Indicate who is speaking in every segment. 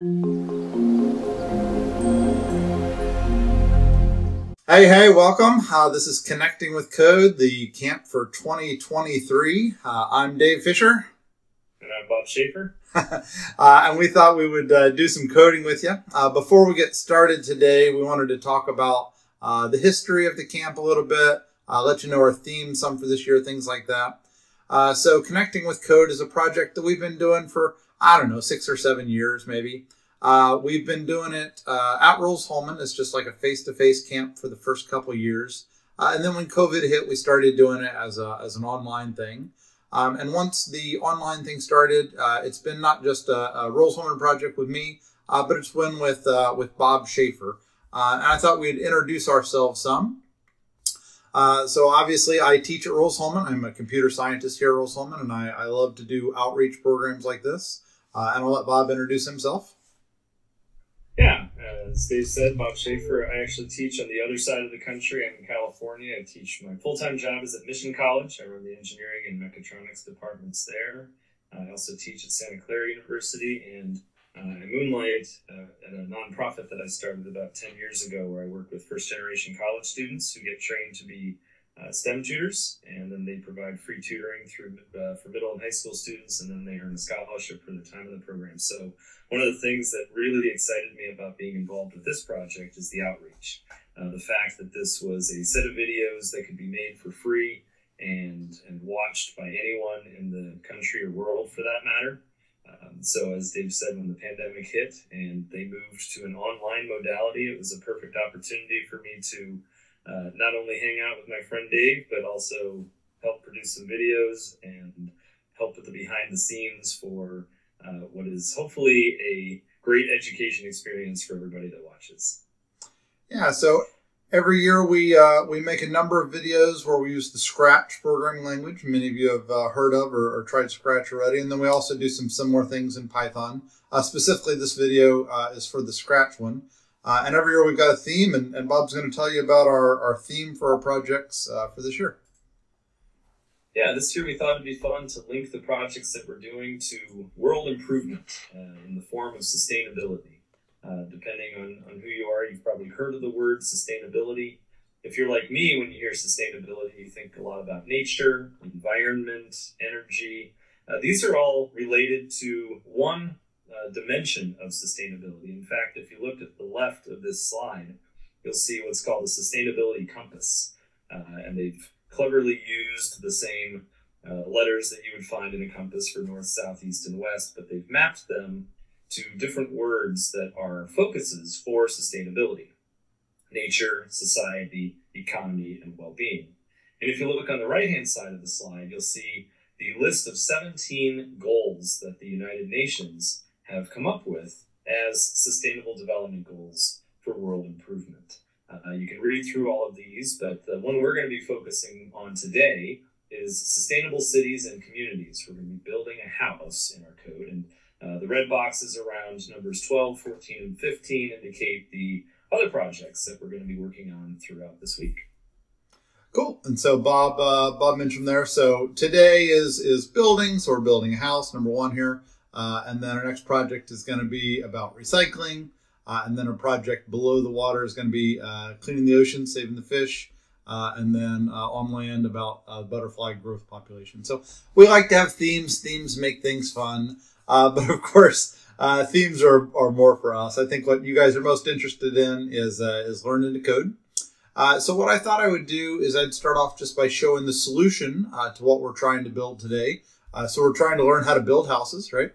Speaker 1: Hey, hey, welcome. Uh, this is Connecting with Code, the camp for 2023. Uh, I'm Dave Fisher.
Speaker 2: And I'm Bob Schaefer.
Speaker 1: uh, and we thought we would uh, do some coding with you. Uh, before we get started today, we wanted to talk about uh, the history of the camp a little bit, let you know our theme, some for this year, things like that. so, Connecting with Code is a project that we've been doing for, I don't know, six or seven years maybe. Uh, we've been doing it uh, at Rose-Hulman. It's just like a face-to-face camp for the first couple years. Uh, and then when COVID hit, we started doing it as, a, as an online thing. Um, and once the online thing started, uh, it's been not just a, a Rose-Hulman project with me, uh, but it's been with, uh, with Bob Schaefer. and I thought we'd introduce ourselves some. so obviously, I teach at Rose-Hulman. I'm a computer scientist here at Rose-Hulman, and I, I love to do outreach programs like this. And I'll let Bob introduce himself.
Speaker 2: Yeah, as Dave said, Bob Schaefer. I actually teach on the other side of the country. I'm in California. I teach my full time job is at Mission College. I run the engineering and mechatronics departments there. I also teach at Santa Clara University, and uh, I moonlight uh, at a nonprofit that I started about 10 years ago where I work with first generation college students who get trained to be uh, STEM tutors, and then they provide free tutoring through uh, for middle and high school students, and then they earn a scholarship for the time of the program. So one of the things that really excited me about being involved with this project is the outreach. Uh, the fact that this was a set of videos that could be made for free and and watched by anyone in the country or world for that matter. Um, so as Dave said, when the pandemic hit and they moved to an online modality, it was a perfect opportunity for me to uh, not only hang out with my friend Dave, but also help produce some videos and help with the behind the scenes for uh, what is hopefully a great education experience for everybody that watches.
Speaker 1: Yeah, so every year we uh, we make a number of videos where we use the Scratch programming language. Many of you have uh, heard of or, or, tried Scratch already, and then we also do some similar things in Python. Uh, specifically, this video uh, is for the Scratch one. Uh, and every year we've got a theme, and, and Bob's going to tell you about our, our theme for our projects uh, for this year.
Speaker 2: Yeah, this year we thought it'd be fun to link the projects that we're doing to world improvement uh, in the form of sustainability. Uh, depending on, on who you are, you've probably heard of the word sustainability. If you're like me, when you hear sustainability, you think a lot about nature, environment, energy. Uh, these are all related to one uh, dimension of sustainability. In fact, if you looked at the left of this slide, you'll see what's called the sustainability compass. Uh, and they've cleverly used the same uh, letters that you would find in a compass for north, south, east, and west, but they've mapped them to different words that are focuses for sustainability nature, society, economy, and well being. And if you look on the right hand side of the slide, you'll see the list of 17 goals that the United Nations have come up with as sustainable development goals for world improvement. Uh, you can read through all of these, but the one we're going to be focusing on today is sustainable cities and communities. We're going to be building a house in our code, and uh, the red boxes around numbers 12, 14, and 15 indicate the other projects that we're going to be working on throughout this week.
Speaker 1: Cool. And so Bob uh, Bob mentioned there. So today is is building. So we're building a house. Number one here. Uh, and then our next project is going to be about recycling. Uh, and then a project below the water is going to be uh, cleaning the ocean, saving the fish. Uh, and then uh, on land about uh, butterfly growth population. So we like to have themes. Themes make things fun. but of course, themes are, are more for us. I think what you guys are most interested in is, is learning to code. so what I thought I would do is I'd start off just by showing the solution to what we're trying to build today. so we're trying to learn how to build houses, right?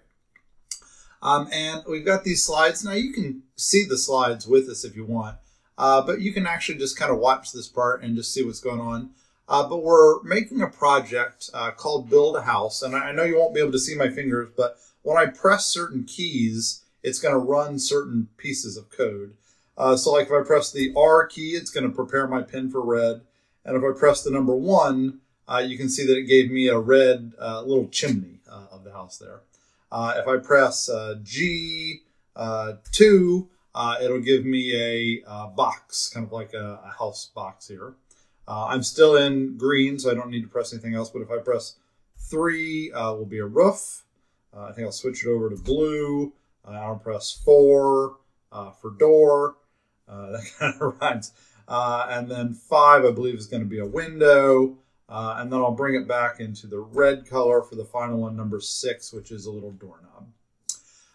Speaker 1: Um, and we've got these slides. Now you can see the slides with us if you want, uh, but you can actually just kind of watch this part and just see what's going on. Uh, but we're making a project uh, called Build a House. And I know you won't be able to see my fingers, but when I press certain keys, it's going to run certain pieces of code. Uh, so like if I press the R key, it's going to prepare my pen for red. And if I press the number one, uh, you can see that it gave me a red uh, little chimney of the house there. Uh, if I press uh, G2, uh, it'll give me a, a, box, kind of like a, a house box here. I'm still in green, so I don't need to press anything else. But if I press 3, will be a roof. I think I'll switch it over to blue. Uh, I'll press four uh, for door. Uh, that kind of rhymes. Uh, and then five, I believe, is going to be a window. Uh, and then I'll bring it back into the red color for the final one, number six, which is a little doorknob.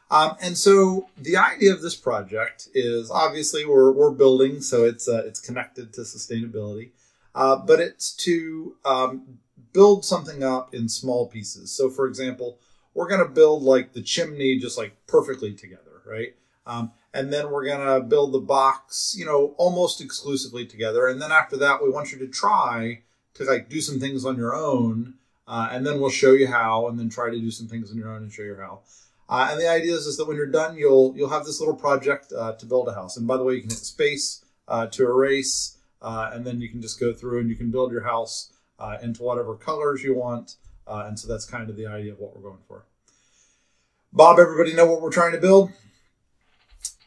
Speaker 1: Um, and so the idea of this project is obviously we're, we're building, so it's uh, it's connected to sustainability, uh, but it's to um, build something up in small pieces. So, for example, we're going to build like the chimney just like perfectly together, right? Um, and then we're going to build the box, you know, almost exclusively together. And then after that, we want you to try to like do some things on your own, uh, and then we'll show you how, and then try to do some things on your own and show you how. Uh, and the idea is, is that when you're done, you'll you'll have this little project uh, to build a house. And by the way, you can hit space uh, to erase, uh, and then you can just go through and you can build your house uh, into whatever colors you want. And so that's kind of the idea of what we're going for. Bob, everybody know what we're trying to build?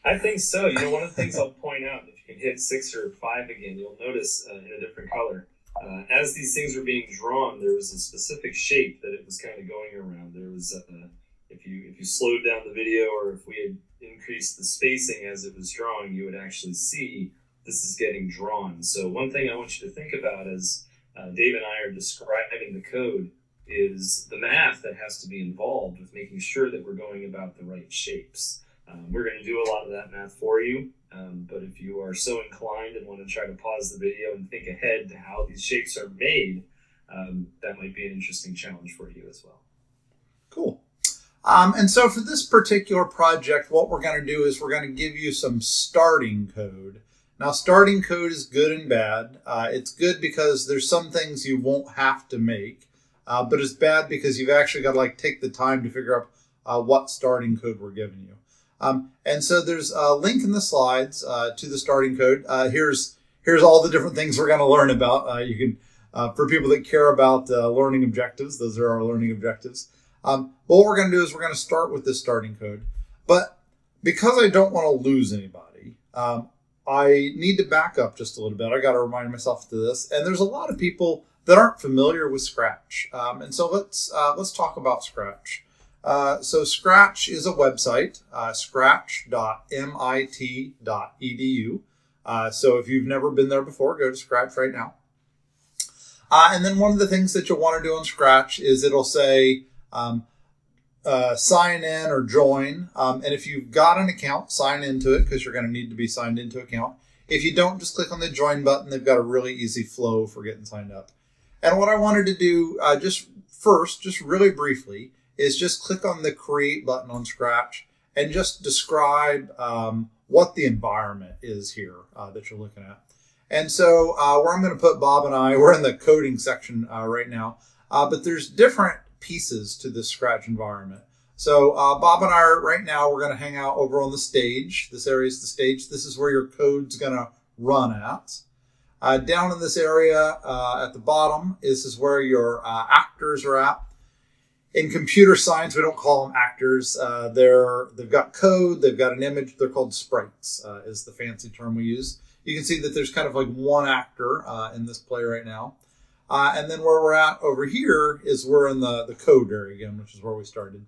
Speaker 2: I think so. You know, one of the things I'll point out, if you can hit six or five again, you'll notice in a different color. As these things were being drawn, there was a specific shape that it was kind of going around. There was a if you if you slowed down the video or if we had increased the spacing as it was drawing, you would actually see this is getting drawn. So one thing I want you to think about as uh, Dave and I are describing the code is the math that has to be involved with making sure that we're going about the right shapes. Um, we're going to do a lot of that math for you, um, but if you are so inclined and want to try to pause the video and think ahead to how these shapes are made, um, that might be an interesting challenge for you as well.
Speaker 1: Cool. Um, and so for this particular project, what we're going to do is we're going to give you some starting code. Now, starting code is good and bad. Uh, it's good because there's some things you won't have to make, uh, but it's bad because you've actually got to like take the time to figure out uh, what starting code we're giving you. Um, and so there's a link in the slides uh, to the starting code. Uh, here's here's all the different things we're going to learn about. Uh, you can, for people that care about learning objectives, those are our learning objectives. Um, but what we're going to do is we're going to start with this starting code. But because I don't want to lose anybody, um, I need to back up just a little bit. I got to remind myself to this. And there's a lot of people that aren't familiar with Scratch. Um, and so let's uh, let's talk about Scratch. Uh, so Scratch is a website, uh, scratch.mit.edu. Uh, so if you've never been there before, go to Scratch right now. Uh, and then one of the things that you'll want to do on Scratch is it'll say um, uh, sign in or join. Um, and if you've got an account, sign into it because you're going to need to be signed into account. If you don't, just click on the join button. They've got a really easy flow for getting signed up. And what I wanted to do just first, just really briefly, is just click on the create button on Scratch and just describe um, what the environment is here uh, that you're looking at. And so uh, where I'm going to put Bob and I, we're in the coding section uh, right now, uh, but there's different pieces to this Scratch environment. So uh, Bob and I are right now, we're going to hang out over on the stage. This area is the stage. This is where your code's going to run at. Uh, down in this area uh, at the bottom, this is where your uh, actors are at. In computer science, we don't call them actors. Uh, they're they've got code, they've got an image. They're called sprites, uh, is the fancy term we use. You can see that there's kind of like one actor in this play right now. Uh, and then where we're at over here is we're in the, the code area again, which is where we started.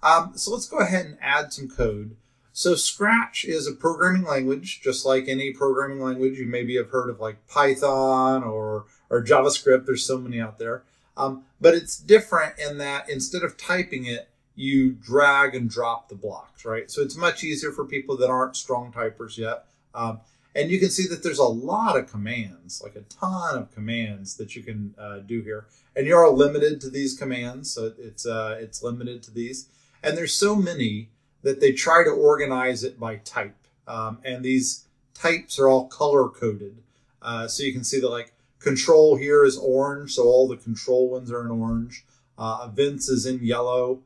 Speaker 1: Um, so let's go ahead and add some code. So Scratch is a programming language, just like any programming language. You maybe have heard of like Python or, or JavaScript. There's so many out there. Um, but it's different in that instead of typing it, you drag and drop the blocks, right? So it's much easier for people that aren't strong typers yet. Um, and you can see that there's a lot of commands, like a ton of commands that you can uh, do here. And you're limited to these commands, so it's, uh, it's limited to these. And there's so many that they try to organize it by type. Um, and these types are all color coded. Uh, so you can see that like control here is orange, so all the control ones are in orange. Uh, events is in yellow.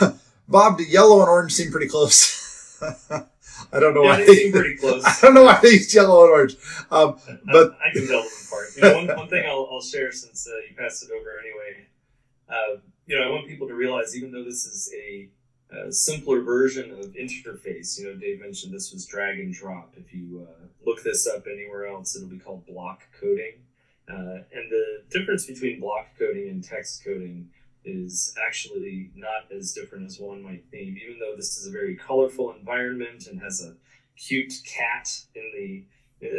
Speaker 1: Bob, the yellow and orange seem pretty close? I don't know
Speaker 2: yeah,
Speaker 1: why
Speaker 2: they seem pretty close.
Speaker 1: I don't know why use yellow and orange. Um, but
Speaker 2: I, I, can tell them apart. You know, one, one thing I'll, I'll share since uh, you passed it over anyway. Uh, you know, I want people to realize, even though this is a, a, simpler version of interface, you know, Dave mentioned this was drag and drop. If you uh, look this up anywhere else, it'll be called block coding. Uh, and the difference between block coding and text coding is actually not as different as one might think. Even though this is a very colorful environment and has a cute cat in the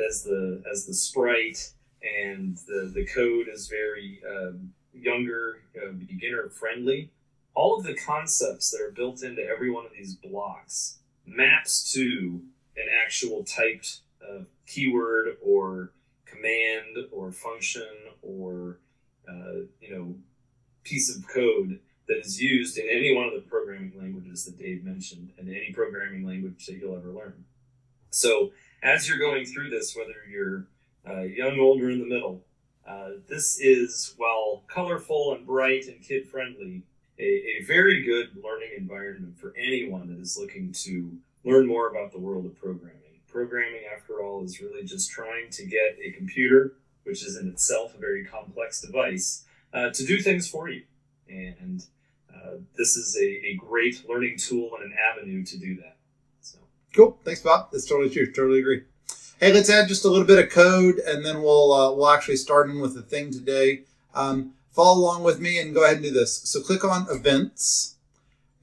Speaker 2: as the as the sprite, and the the code is very um, younger, uh, beginner friendly. All of the concepts that are built into every one of these blocks maps to an actual typed uh, keyword or command or function or uh, you know piece of code that is used in any one of the programming languages that Dave mentioned and any programming language that you'll ever learn. So as you're going through this, whether you're uh, young, older, in the middle, uh, this is, while colorful and bright and kid friendly, a, a very good learning environment for anyone that is looking to learn more about the world of programming. Programming, after all, is really just trying to get a computer, which is in itself a very complex device, uh, to do things for you. And uh, this is a, a great learning tool and an avenue to do that. So.
Speaker 1: Cool. Thanks, Bob. That's totally true. Totally agree. Hey, let's add just a little bit of code, and then we'll uh, we'll actually start in with the thing today. Um, follow along with me and go ahead and do this. So click on Events,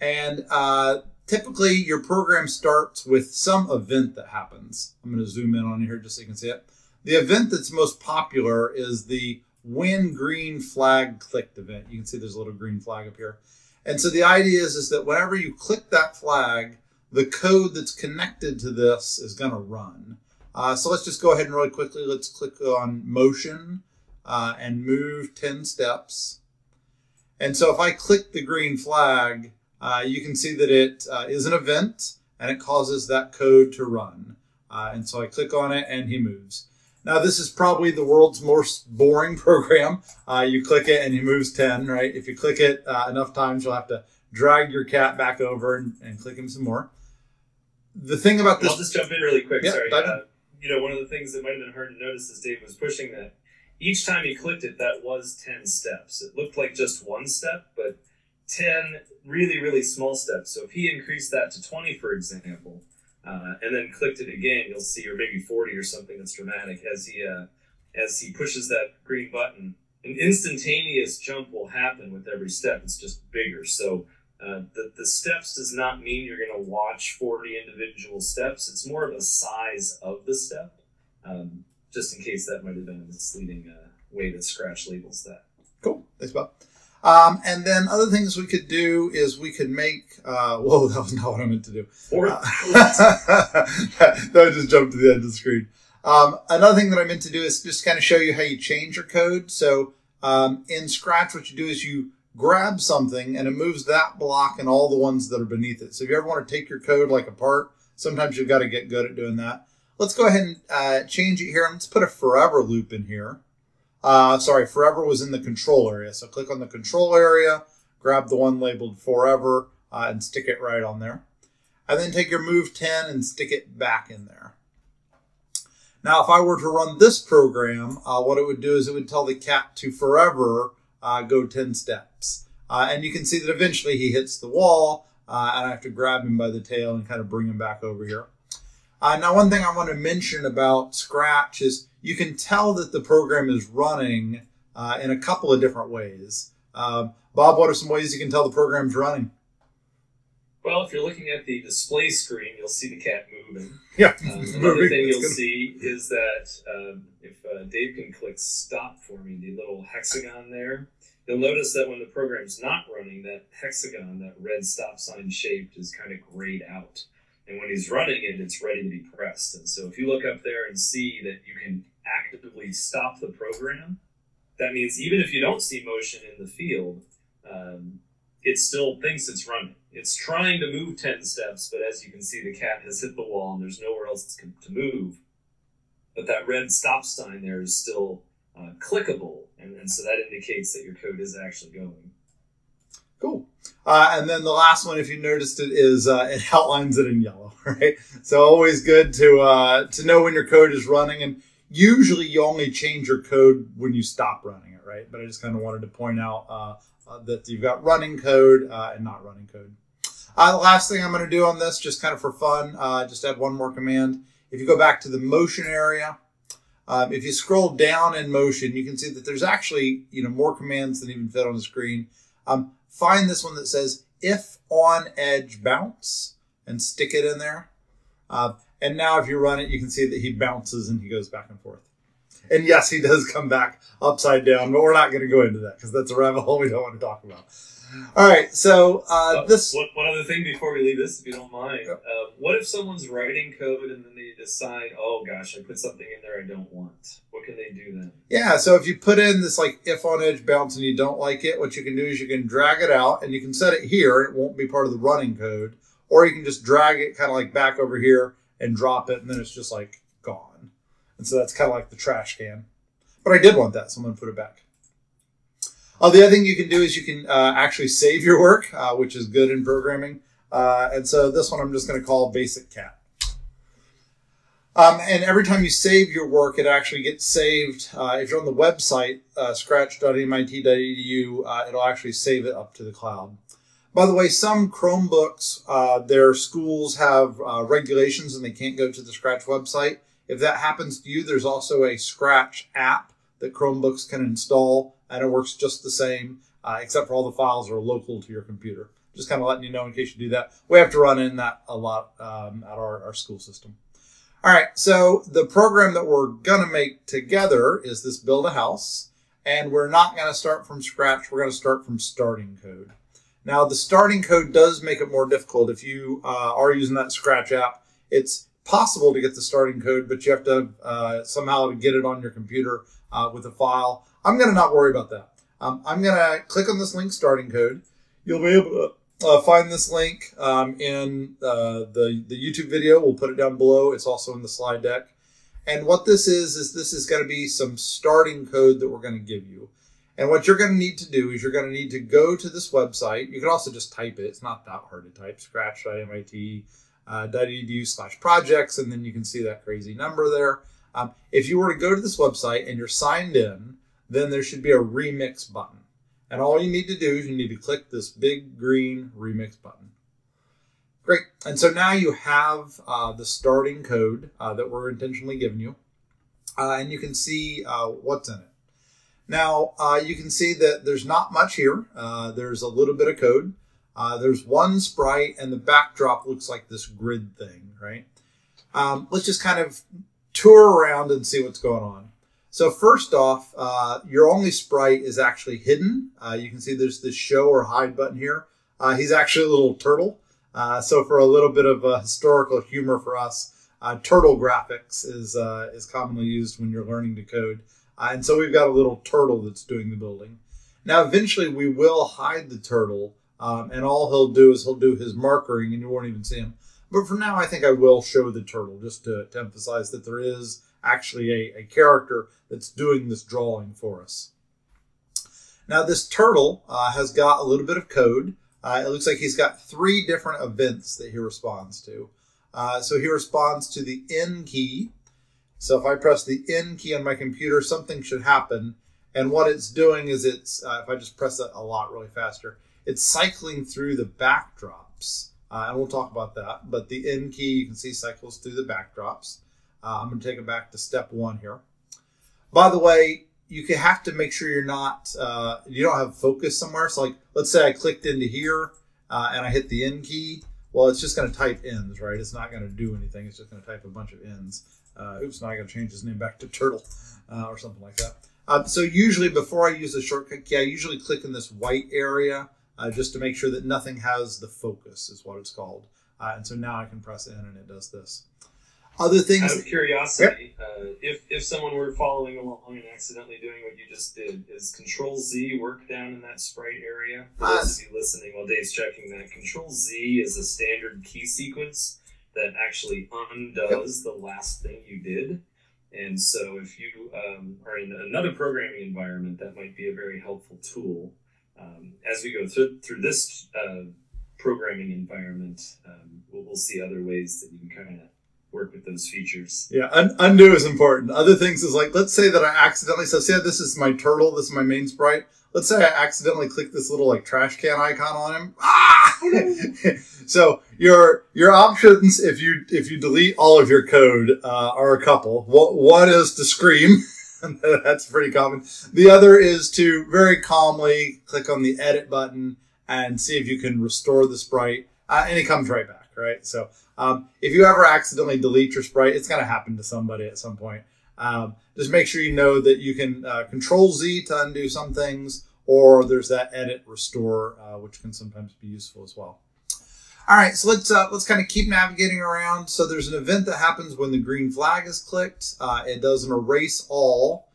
Speaker 1: and uh, typically your program starts with some event that happens. I'm going to zoom in on here just so you can see it. The event that's most popular is the when green flag clicked event. You can see there's a little green flag up here. And so the idea is, is that whenever you click that flag, the code that's connected to this is going to run. Uh, so let's just go ahead and really quickly, let's click on motion uh, and move 10 steps. And so if I click the green flag, uh, you can see that it uh, is an event and it causes that code to run. Uh, and so I click on it and he moves. Now this is probably the world's most boring program. Uh, you click it and he moves 10, right? If you click it enough times, you'll have to drag your cat back over and, and click him some more. The thing about this...
Speaker 2: I'll just jump in really quick, yeah, sorry you know, one of the things that might have been hard to notice as Dave was pushing that, each time he clicked it, that was 10 steps. It looked like just one step, but 10 really, really small steps. So if he increased that to 20, for example, uh, and then clicked it again, you'll see, or maybe 40 or something that's dramatic, as he, uh, as he pushes that green button, an instantaneous jump will happen with every step. It's just bigger. So uh, the, the steps does not mean you're going to watch 40 individual steps. It's more of a size of the step, um, just in case that might have been a misleading uh, way that Scratch labels that.
Speaker 1: Cool. Thanks, Bob. Um, and then other things we could do is we could make, uh, whoa, that was not what I meant to do. Or, uh, that just jumped to the end of the screen. Um, another thing that I meant to do is just kind of show you how you change your code. So um, in Scratch, what you do is you grab something and it moves that block and all the ones that are beneath it. So if you ever want to take your code like apart, sometimes you've got to get good at doing that. Let's go ahead and uh, change it here. Let's put a forever loop in here. Uh, sorry, forever was in the control area. So click on the control area, grab the one labeled forever uh, and stick it right on there. And then take your move 10 and stick it back in there. Now, if I were to run this program, uh, what it would do is it would tell the cat to forever uh, go 10 steps. Uh, and you can see that eventually he hits the wall, and I have to grab him by the tail and kind of bring him back over here. Uh, now, one thing I want to mention about Scratch is you can tell that the program is running uh, in a couple of different ways. Um, Bob, what are some ways you can tell the program's running?
Speaker 2: Well, if you're looking at the display screen, you'll see the cat moving.
Speaker 1: Yeah.
Speaker 2: Um, another thing you'll see is that um, if uh, Dave can click stop for me, the little hexagon there, you'll notice that when the program's not running, that hexagon, that red stop sign shaped, is kind of grayed out. And when he's running it, it's ready to be pressed. And so if you look up there and see that you can actively stop the program, that means even if you don't see motion in the field, um, it still thinks it's running. It's trying to move 10 steps, but as you can see, the cat has hit the wall and there's nowhere else to move. But that red stop sign there is still uh, clickable, and, and so that indicates that your code is actually going.
Speaker 1: Cool. Uh, and then the last one, if you noticed it, is uh, it outlines it in yellow, right? So always good to uh, to know when your code is running, and usually you only change your code when you stop running it, right? But I just kind of wanted to point out uh, uh, that you've got running code uh, and not running code. The last thing I'm going to do on this, just kind of for fun, just add one more command. If you go back to the motion area, um, if you scroll down in motion, you can see that there's actually you know more commands than even fit on the screen. Um, find this one that says if on edge bounce and stick it in there. Uh, and now if you run it, you can see that he bounces and he goes back and forth. And yes, he does come back upside down, but we're not going to go into that because that's a rabbit hole we don't want to talk about. All right, so uh,
Speaker 2: Uh,
Speaker 1: this.
Speaker 2: One, one other thing before we leave this, if you don't mind.
Speaker 1: Yep.
Speaker 2: Uh, what if someone's writing code and then they decide, oh gosh, I put something in there I don't want? What can they do then?
Speaker 1: Yeah, so if you put in this like if on edge bounce and you don't like it, what you can do is you can drag it out and you can set it here. And it won't be part of the running code, or you can just drag it kind of like back over here and drop it, and then it's just like gone. And so that's kind of like the trash can. But I did want that, so I'm gonna put it back. Uh, the other thing you can do is you can uh, actually save your work, uh, which is good in programming. Uh, and so this one I'm just going to call basic cat. Um, and every time you save your work, it actually gets saved. Uh, if you're on the website, uh, scratch.mit.edu, it'll actually save it up to the cloud. By the way, some Chromebooks, uh, their schools have uh, regulations and they can't go to the Scratch website. If that happens to you, there's also a Scratch app that Chromebooks can install, and it works just the same, uh, except for all the files are local to your computer. Just kind of letting you know in case you do that. We have to run in that a lot um, at our, our school system. All right, so the program that we're going to make together is this build a house, and we're not going to start from scratch. We're going to start from starting code. Now, the starting code does make it more difficult. If you uh, are using that Scratch app, it's possible to get the starting code, but you have to uh, somehow get it on your computer uh, with a file. I'm going to not worry about that. Um, I'm going to click on this link, starting code. You'll be able to uh, find this link um, in uh, the, the YouTube video. We'll put it down below. It's also in the slide deck. And what this is, is this is going to be some starting code that we're going to give you. And what you're going to need to do is you're going to need to go to this website. You can also just type it. It's not that hard to type. Scratch.mit.edu uh, slash projects. And then you can see that crazy number there. Um, if you were to go to this website and you're signed in, then there should be a remix button. And all you need to do is you need to click this big green remix button. Great. And so now you have uh, the starting code uh, that we're intentionally giving you. Uh, and you can see uh, what's in it. Now, uh, you can see that there's not much here. Uh, there's a little bit of code. there's one sprite, and the backdrop looks like this grid thing, right? Um, let's just kind of tour around and see what's going on. So first off, uh, your only sprite is actually hidden. Uh, you can see there's this show or hide button here. Uh, he's actually a little turtle. Uh, so for a little bit of uh, historical humor for us, uh, turtle graphics is is commonly used when you're learning to code. and so we've got a little turtle that's doing the building. Now eventually we will hide the turtle, um, and all he'll do is he'll do his markering, and you won't even see him. But for now, I think I will show the turtle just to, to emphasize that there is actually a, a character that's doing this drawing for us. Now, this turtle uh, has got a little bit of code. Uh, it looks like he's got three different events that he responds to. Uh, so he responds to the N key. So if I press the N key on my computer, something should happen. And what it's doing is it's, uh, if I just press it a lot really faster, it's cycling through the backdrops. Uh, and we'll talk about that. But the N key, you can see cycles through the backdrops. Uh, I'm going to take it back to step one here. By the way, you can have to make sure you're not, uh, you don't have focus somewhere. So like, let's say I clicked into here uh, and I hit the N key. Well, it's just going to type ends, right? It's not going to do anything. It's just going to type a bunch of ends. Uh, oops, now I got to change his name back to Turtle uh, or something like that. Uh, so usually before I use the shortcut key, I usually click in this white area just to make sure that nothing has the focus is what it's called. And so now I can press in and it does this. Other things.
Speaker 2: Out of curiosity, yep. uh, if if someone were following along and accidentally doing what you just did, is Control Z work down in that sprite area? For
Speaker 1: Uh,
Speaker 2: those of you listening while Dave's checking that, Control Z is a standard key sequence that actually undoes the last thing you did. And so, if you um, are in another programming environment, that might be a very helpful tool. Um, as we go through through this uh, programming environment, um, we'll, we'll see other ways that you can kind of work with those features.
Speaker 1: Yeah, un- undo is important. Other things is like, let's say that I accidentally, so say this is my turtle, this is my main sprite. Let's say I accidentally click this little like trash can icon on him. Ah! so your your options if you if you delete all of your code uh, are a couple. One is to scream, That's pretty common. The other is to very calmly click on the edit button and see if you can restore the sprite, uh, and it comes right back, right? So um, if you ever accidentally delete your sprite, it's going to happen to somebody at some point. Um, just make sure you know that you can uh, Control Z to undo some things, or there's that edit restore, uh, which can sometimes be useful as well. All right, so let's uh, let's kind of keep navigating around. So there's an event that happens when the green flag is clicked. Uh, it does an erase all.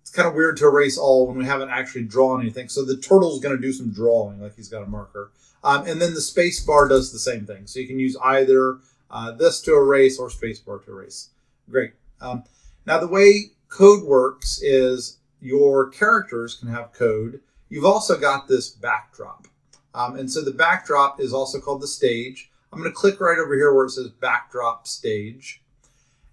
Speaker 1: It's kind of weird to erase all when we haven't actually drawn anything. So the turtle's going to do some drawing, like he's got a marker. Um, and then the space bar does the same thing. So you can use either uh, this to erase or space bar to erase. Great. Um, now the way code works is your characters can have code. You've also got this backdrop. Um, and so the backdrop is also called the stage. I'm going to click right over here where it says backdrop stage.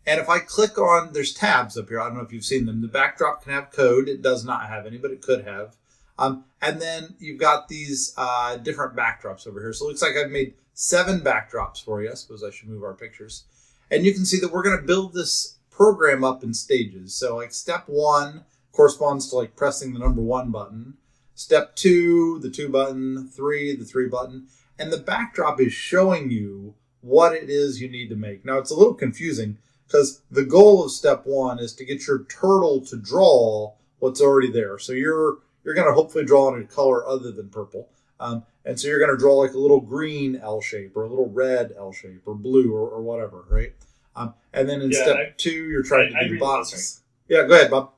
Speaker 1: And if I click on, there's tabs up here. I don't know if you've seen them. The backdrop can have code. It does not have any, but it could have. Um, and then you've got these uh, different backdrops over here. So it looks like I've made seven backdrops for you. I suppose I should move our pictures. And you can see that we're going to build this program up in stages. So like step one corresponds to like pressing the number one button. Step two, the two button, three, the three button, and the backdrop is showing you what it is you need to make. Now it's a little confusing because the goal of step one is to get your turtle to draw what's already there. So you're you're going to hopefully draw in a color other than purple. Um, and so you're going to draw like a little green L shape or a little red L shape or blue or, or whatever, right? Um, and then in yeah, step I, two, you're trying I, to do boxes. Yeah, go ahead, Bob.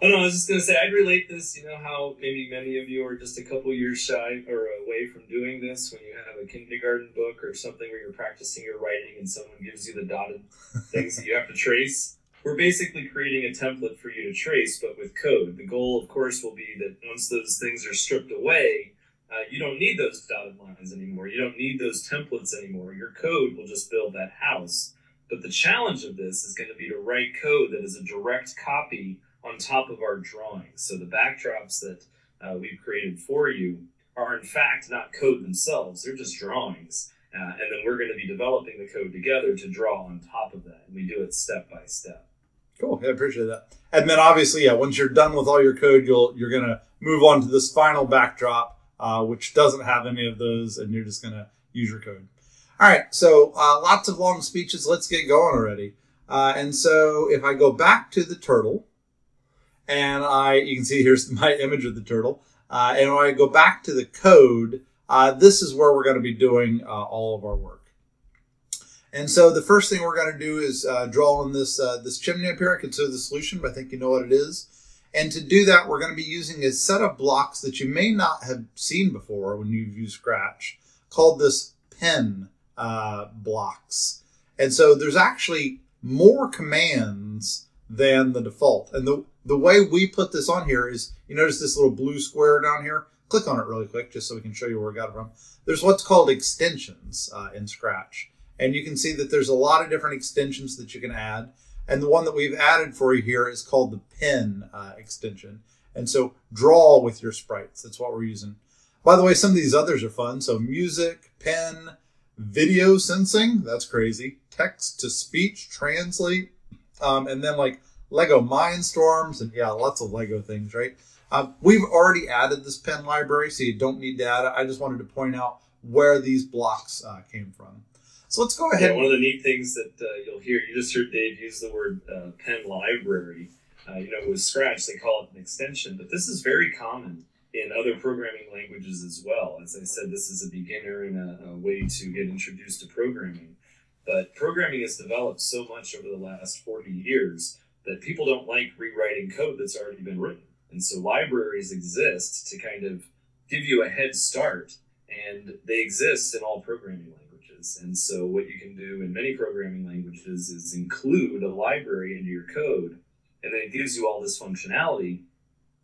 Speaker 2: Oh no, I was just gonna say I'd relate this. You know how maybe many of you are just a couple years shy or away from doing this when you have a kindergarten book or something where you're practicing your writing and someone gives you the dotted things that you have to trace. We're basically creating a template for you to trace, but with code. The goal, of course, will be that once those things are stripped away, uh, you don't need those dotted lines anymore. You don't need those templates anymore. Your code will just build that house. But the challenge of this is going to be to write code that is a direct copy on top of our drawings. So the backdrops that uh, we've created for you are in fact not code themselves, they're just drawings. Uh, and then we're going to be developing the code together to draw on top of that. And we do it step by step.
Speaker 1: Cool. I appreciate that. And then obviously, yeah, once you're done with all your code, you'll you're going to move on to this final backdrop, uh, which doesn't have any of those, and you're just going to use your code. All right. So uh, lots of long speeches. Let's get going already. Uh, and so if I go back to the turtle, and I, you can see here's my image of the turtle. Uh, and when I go back to the code, uh, this is where we're going to be doing uh, all of our work. And so the first thing we're going to do is uh, draw on this uh, this chimney up here. I show the solution, but I think you know what it is. And to do that, we're going to be using a set of blocks that you may not have seen before when you've used Scratch, called this pen uh, blocks. And so there's actually more commands than the default. And the the way we put this on here is, you notice this little blue square down here? Click on it really quick just so we can show you where we got it from. There's what's called extensions uh, in Scratch. And you can see that there's a lot of different extensions that you can add. And the one that we've added for you here is called the pen uh, extension. And so draw with your sprites. That's what we're using. By the way, some of these others are fun. So music, pen, video sensing. That's crazy. Text to speech, translate. Um, and then like Lego Mindstorms, and yeah, lots of Lego things, right? Um, we've already added this pen library, so you don't need to add it. I just wanted to point out where these blocks uh, came from. So let's go ahead.
Speaker 2: Yeah, one of the neat things that uh, you'll hear, you just heard Dave use the word uh, pen library. Uh, you know, with Scratch, they call it an extension, but this is very common in other programming languages as well. As I said, this is a beginner and a, a way to get introduced to programming. But programming has developed so much over the last 40 years that people don't like rewriting code that's already been written. And so libraries exist to kind of give you a head start, and they exist in all programming languages. And so what you can do in many programming languages is include a library into your code, and then it gives you all this functionality,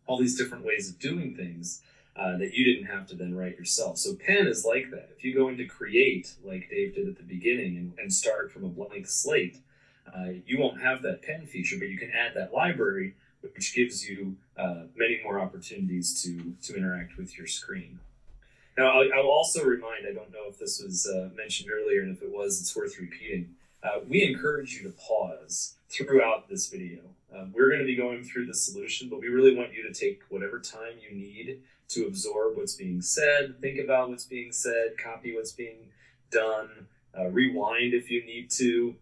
Speaker 2: all these different ways of doing things. Uh, that you didn't have to then write yourself. So pen is like that. If you go into create, like Dave did at the beginning, and, and start from a blank slate, uh, you won't have that pen feature, but you can add that library, which gives you uh, many more opportunities to, to interact with your screen. Now, I'll, I'll also remind, I don't know if this was uh, mentioned earlier, and if it was, it's worth repeating. Uh, we encourage you to pause throughout this video. Um, we're going to be going through the solution, but we really want you to take whatever time you need to absorb what's being said, think about what's being said, copy what's being done, uh, rewind if you need to.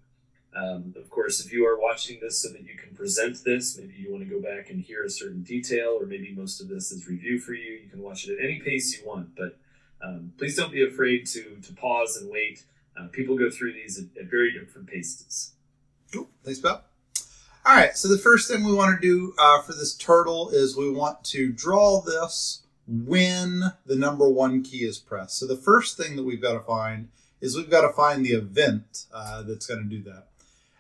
Speaker 2: Um, of course, if you are watching this so that you can present this, maybe you want to go back and hear a certain detail, or maybe most of this is review for you. You can watch it at any pace you want, but um, please don't be afraid to to pause and wait. Uh, people go through these at, at very different paces.
Speaker 1: Cool. Thanks, Bob. All right. So the first thing we want to do uh, for this turtle is we want to draw this when the number one key is pressed. So the first thing that we've got to find is we've got to find the event uh, that's going to do that.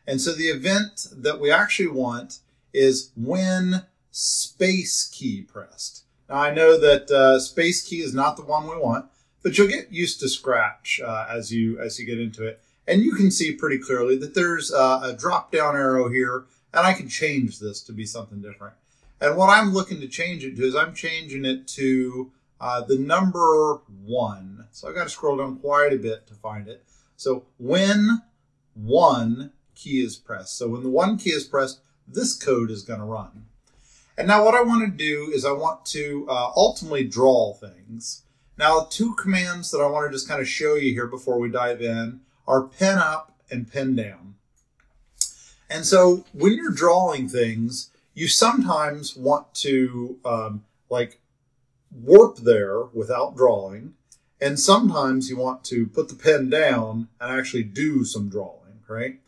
Speaker 1: And so the event that we actually want is when space key pressed. Now I know that uh, space key is not the one we want, but you'll get used to Scratch uh, as you as you get into it, and you can see pretty clearly that there's uh, a drop down arrow here, and I can change this to be something different. And what I'm looking to change it to is I'm changing it to uh, the number one. So I've got to scroll down quite a bit to find it. So when one key is pressed. So when the one key is pressed, this code is going to run. And now what I want to do is I want to uh, ultimately draw things. Now, two commands that I want to just kind of show you here before we dive in are pen up and pen down. And so when you're drawing things, you sometimes want to um, like warp there without drawing. And sometimes you want to put the pen down and actually do some drawing, right?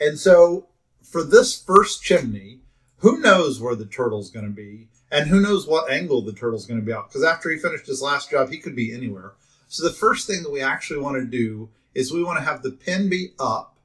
Speaker 1: And so for this first chimney, who knows where the turtle's going to be and who knows what angle the turtle's going to be out because after he finished his last job he could be anywhere. So the first thing that we actually want to do is we want to have the pen be up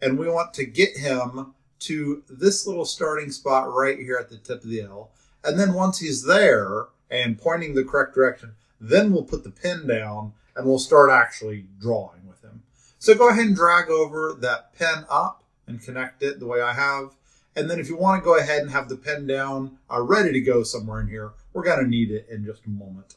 Speaker 1: and we want to get him to this little starting spot right here at the tip of the L. And then once he's there and pointing the correct direction then we'll put the pen down and we'll start actually drawing with him. So go ahead and drag over that pen up and connect it the way I have and then if you want to go ahead and have the pen down uh, ready to go somewhere in here, we're going to need it in just a moment.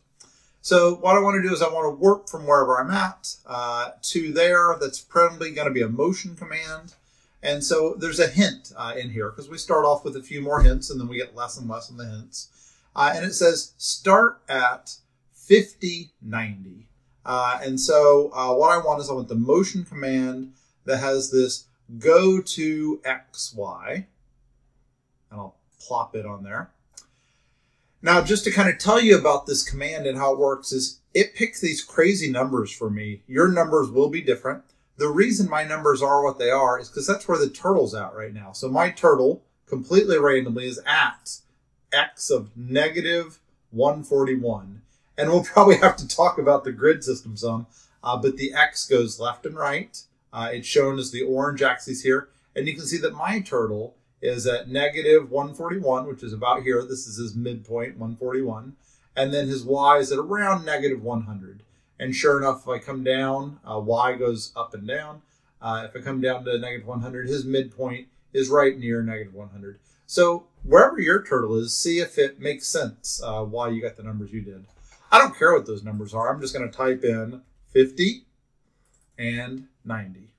Speaker 1: So what I want to do is I want to work from wherever I'm at uh, to there. That's probably going to be a motion command. And so there's a hint uh, in here because we start off with a few more hints and then we get less and less in the hints. Uh, and it says start at 5090. Uh, and so uh, what I want is I want the motion command that has this go to XY and I'll plop it on there. Now, just to kind of tell you about this command and how it works is it picks these crazy numbers for me. Your numbers will be different. The reason my numbers are what they are is because that's where the turtle's at right now. So my turtle, completely randomly, is at x of negative 141. And we'll probably have to talk about the grid system some, uh, but the x goes left and right. Uh, it's shown as the orange axis here. And you can see that my turtle is at negative 141, which is about here. This is his midpoint, 141. And then his y is at around negative 100. And sure enough, if I come down, uh, y goes up and down. Uh, if I come down to negative 100, his midpoint is right near negative 100. So wherever your turtle is, see if it makes sense uh, why you got the numbers you did. I don't care what those numbers are. I'm just going to type in 50 and 90.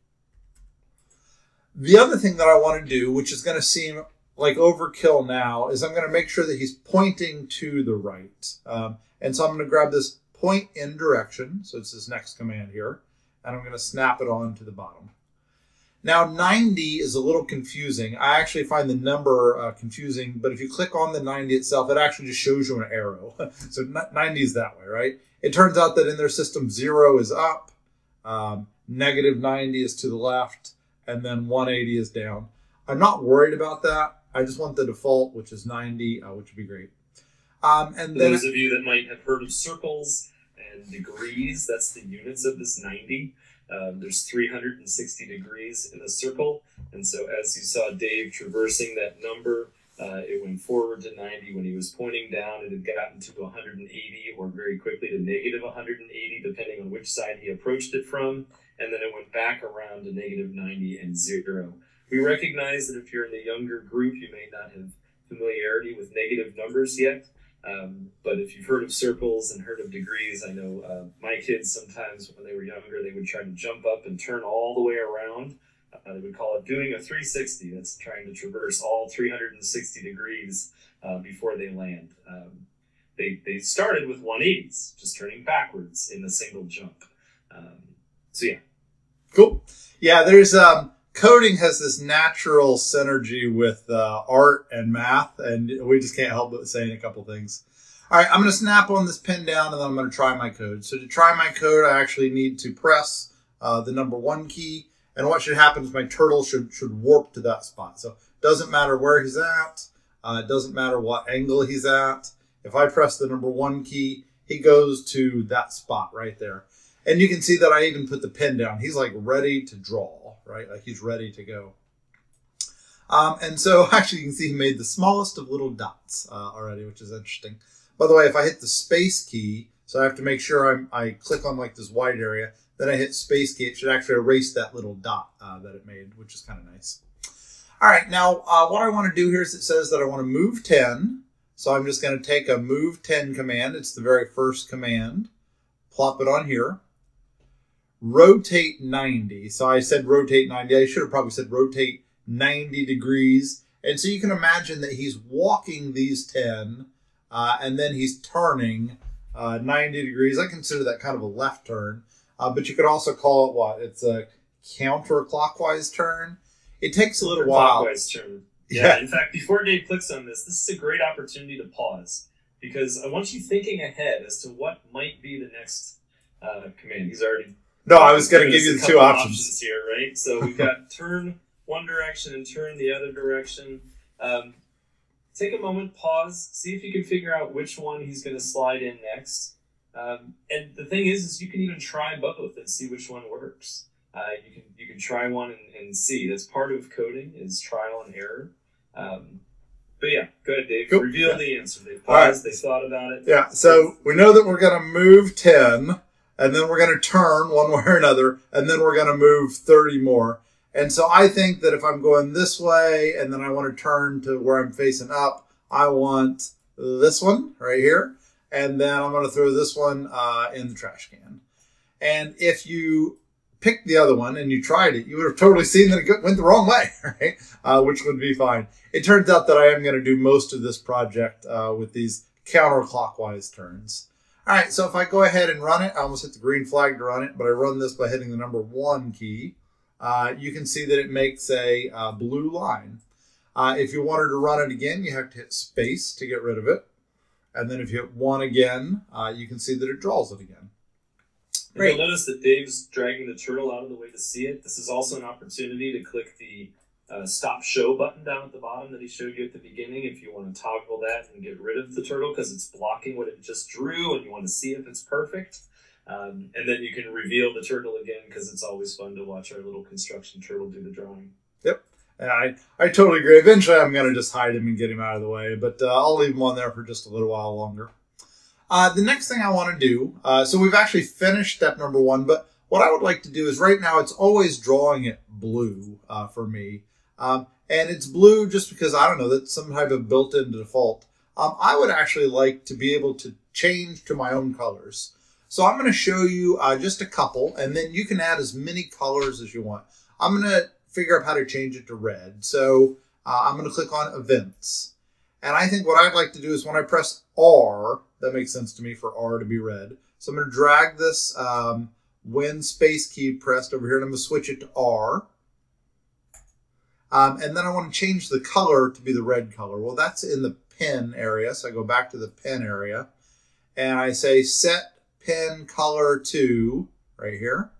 Speaker 1: The other thing that I want to do, which is going to seem like overkill now, is I'm going to make sure that he's pointing to the right. Um, and so I'm going to grab this point in direction. So it's this next command here. And I'm going to snap it on to the bottom. Now 90 is a little confusing. I actually find the number uh, confusing, but if you click on the 90 itself, it actually just shows you an arrow. so 90 is that way, right? It turns out that in their system, zero is up, um, negative 90 is to the left, and then 180 is down. I'm not worried about that. I just want the default, which is 90, uh, which would be great. Um, and
Speaker 2: For
Speaker 1: then
Speaker 2: those of you that might have heard of circles and degrees, that's the units of this 90. Um, there's 360 degrees in a circle, and so as you saw Dave traversing that number, uh, it went forward to 90. When he was pointing down, it had gotten to 180 or very quickly to negative 180, depending on which side he approached it from and then it went back around to negative 90 and zero. We recognize that if you're in the younger group, you may not have familiarity with negative numbers yet. Um, but if you've heard of circles and heard of degrees, I know uh, my kids sometimes when they were younger, they would try to jump up and turn all the way around. Uh, they would call it doing a 360. That's trying to traverse all 360 degrees uh, before they land. Um, they, they started with 180s, just turning backwards in a single jump. Um, so yeah.
Speaker 1: Cool. Yeah, there's um, coding has this natural synergy with uh, art and math, and we just can't help but saying a couple things. All right, I'm going to snap on this pen down, and then I'm going to try my code. So to try my code, I actually need to press uh, the number one key, and what should happen is my turtle should should warp to that spot. So it doesn't matter where he's at, uh, it doesn't matter what angle he's at. If I press the number one key, he goes to that spot right there. And you can see that I even put the pen down. He's like ready to draw, right? Like he's ready to go. Um, and so actually you can see he made the smallest of little dots uh, already, which is interesting. By the way, if I hit the space key, so I have to make sure I'm, i click on like this white area, then I hit space key, it should actually erase that little dot uh, that it made, which is kind of nice. All right, now uh, what I want to do here is it says that I want to move 10. So I'm just going to take a move 10 command. It's the very first command. Plop it on here rotate 90. So I said rotate 90. I should have probably said rotate 90 degrees. And so you can imagine that he's walking these 10 uh, and then he's turning uh, 90 degrees. I consider that kind of a left turn. Uh, but you could also call it what? It's a counterclockwise turn. It takes a little while.
Speaker 2: Clockwise turn. Yeah. yeah. In fact, before Dave clicks on this, this is a great opportunity to pause because I want you thinking ahead as to what might be the next uh, command. He's already
Speaker 1: no, I was going to give you the two options.
Speaker 2: options. here, right? So we've got turn one direction and turn the other direction. Um, take a moment, pause, see if you can figure out which one he's going to slide in next. Um, and the thing is, is you can even try both and see which one works. Uh, you can you can try one and, and, see. That's part of coding is trial and error. Um, but yeah, go ahead, Dave. Cool. Reveal yeah. the answer. They paused. Right. They thought about it.
Speaker 1: Yeah. So we know that we're going to move ten and then we're going to turn one way or another, and then we're going to move 30 more. And so I think that if I'm going this way and then I want to turn to where I'm facing up, I want this one right here. And then I'm going to throw this one uh, in the trash can. And if you picked the other one and you tried it, you would have totally seen that it went the wrong way, right? Uh, which would be fine. It turns out that I am going to do most of this project uh, with these counterclockwise turns. All right, so if I go ahead and run it, I almost hit the green flag to run it, but I run this by hitting the number one key. Uh, you can see that it makes a uh, blue line. Uh, if you wanted to run it again, you have to hit space to get rid of it. And then if you hit one again, uh, you can see that it draws it again.
Speaker 2: Great. You'll notice that Dave's dragging the turtle out of the way to see it. This is also an opportunity to click the uh, stop show button down at the bottom that he showed you at the beginning if you want to toggle that and get rid of the turtle because it's blocking what it just drew and you want to see if it's perfect. Um, and then you can reveal the turtle again because it's always fun to watch our little construction turtle do the drawing.
Speaker 1: Yep. And I, I totally agree. Eventually, I'm going to just hide him and get him out of the way, but uh, I'll leave him on there for just a little while longer. Uh, the next thing I want to do, uh, so we've actually finished step number one, but what I would like to do is right now it's always drawing it blue uh, for me. Um, and it's blue just because, I don't know, that's some type of built-in default. Um, I would actually like to be able to change to my own colors. So I'm going to show you uh, just a couple, and then you can add as many colors as you want. I'm going to figure out how to change it to red. So uh, I'm going to click on Events. And I think what I'd like to do is when I press R, that makes sense to me for R to be red. So I'm going to drag this um, when space key pressed over here, and I'm going to switch it to R. Um, and then I want to change the color to be the red color. Well, that's in the pen area. So I go back to the pen area and I say set pen color to right here.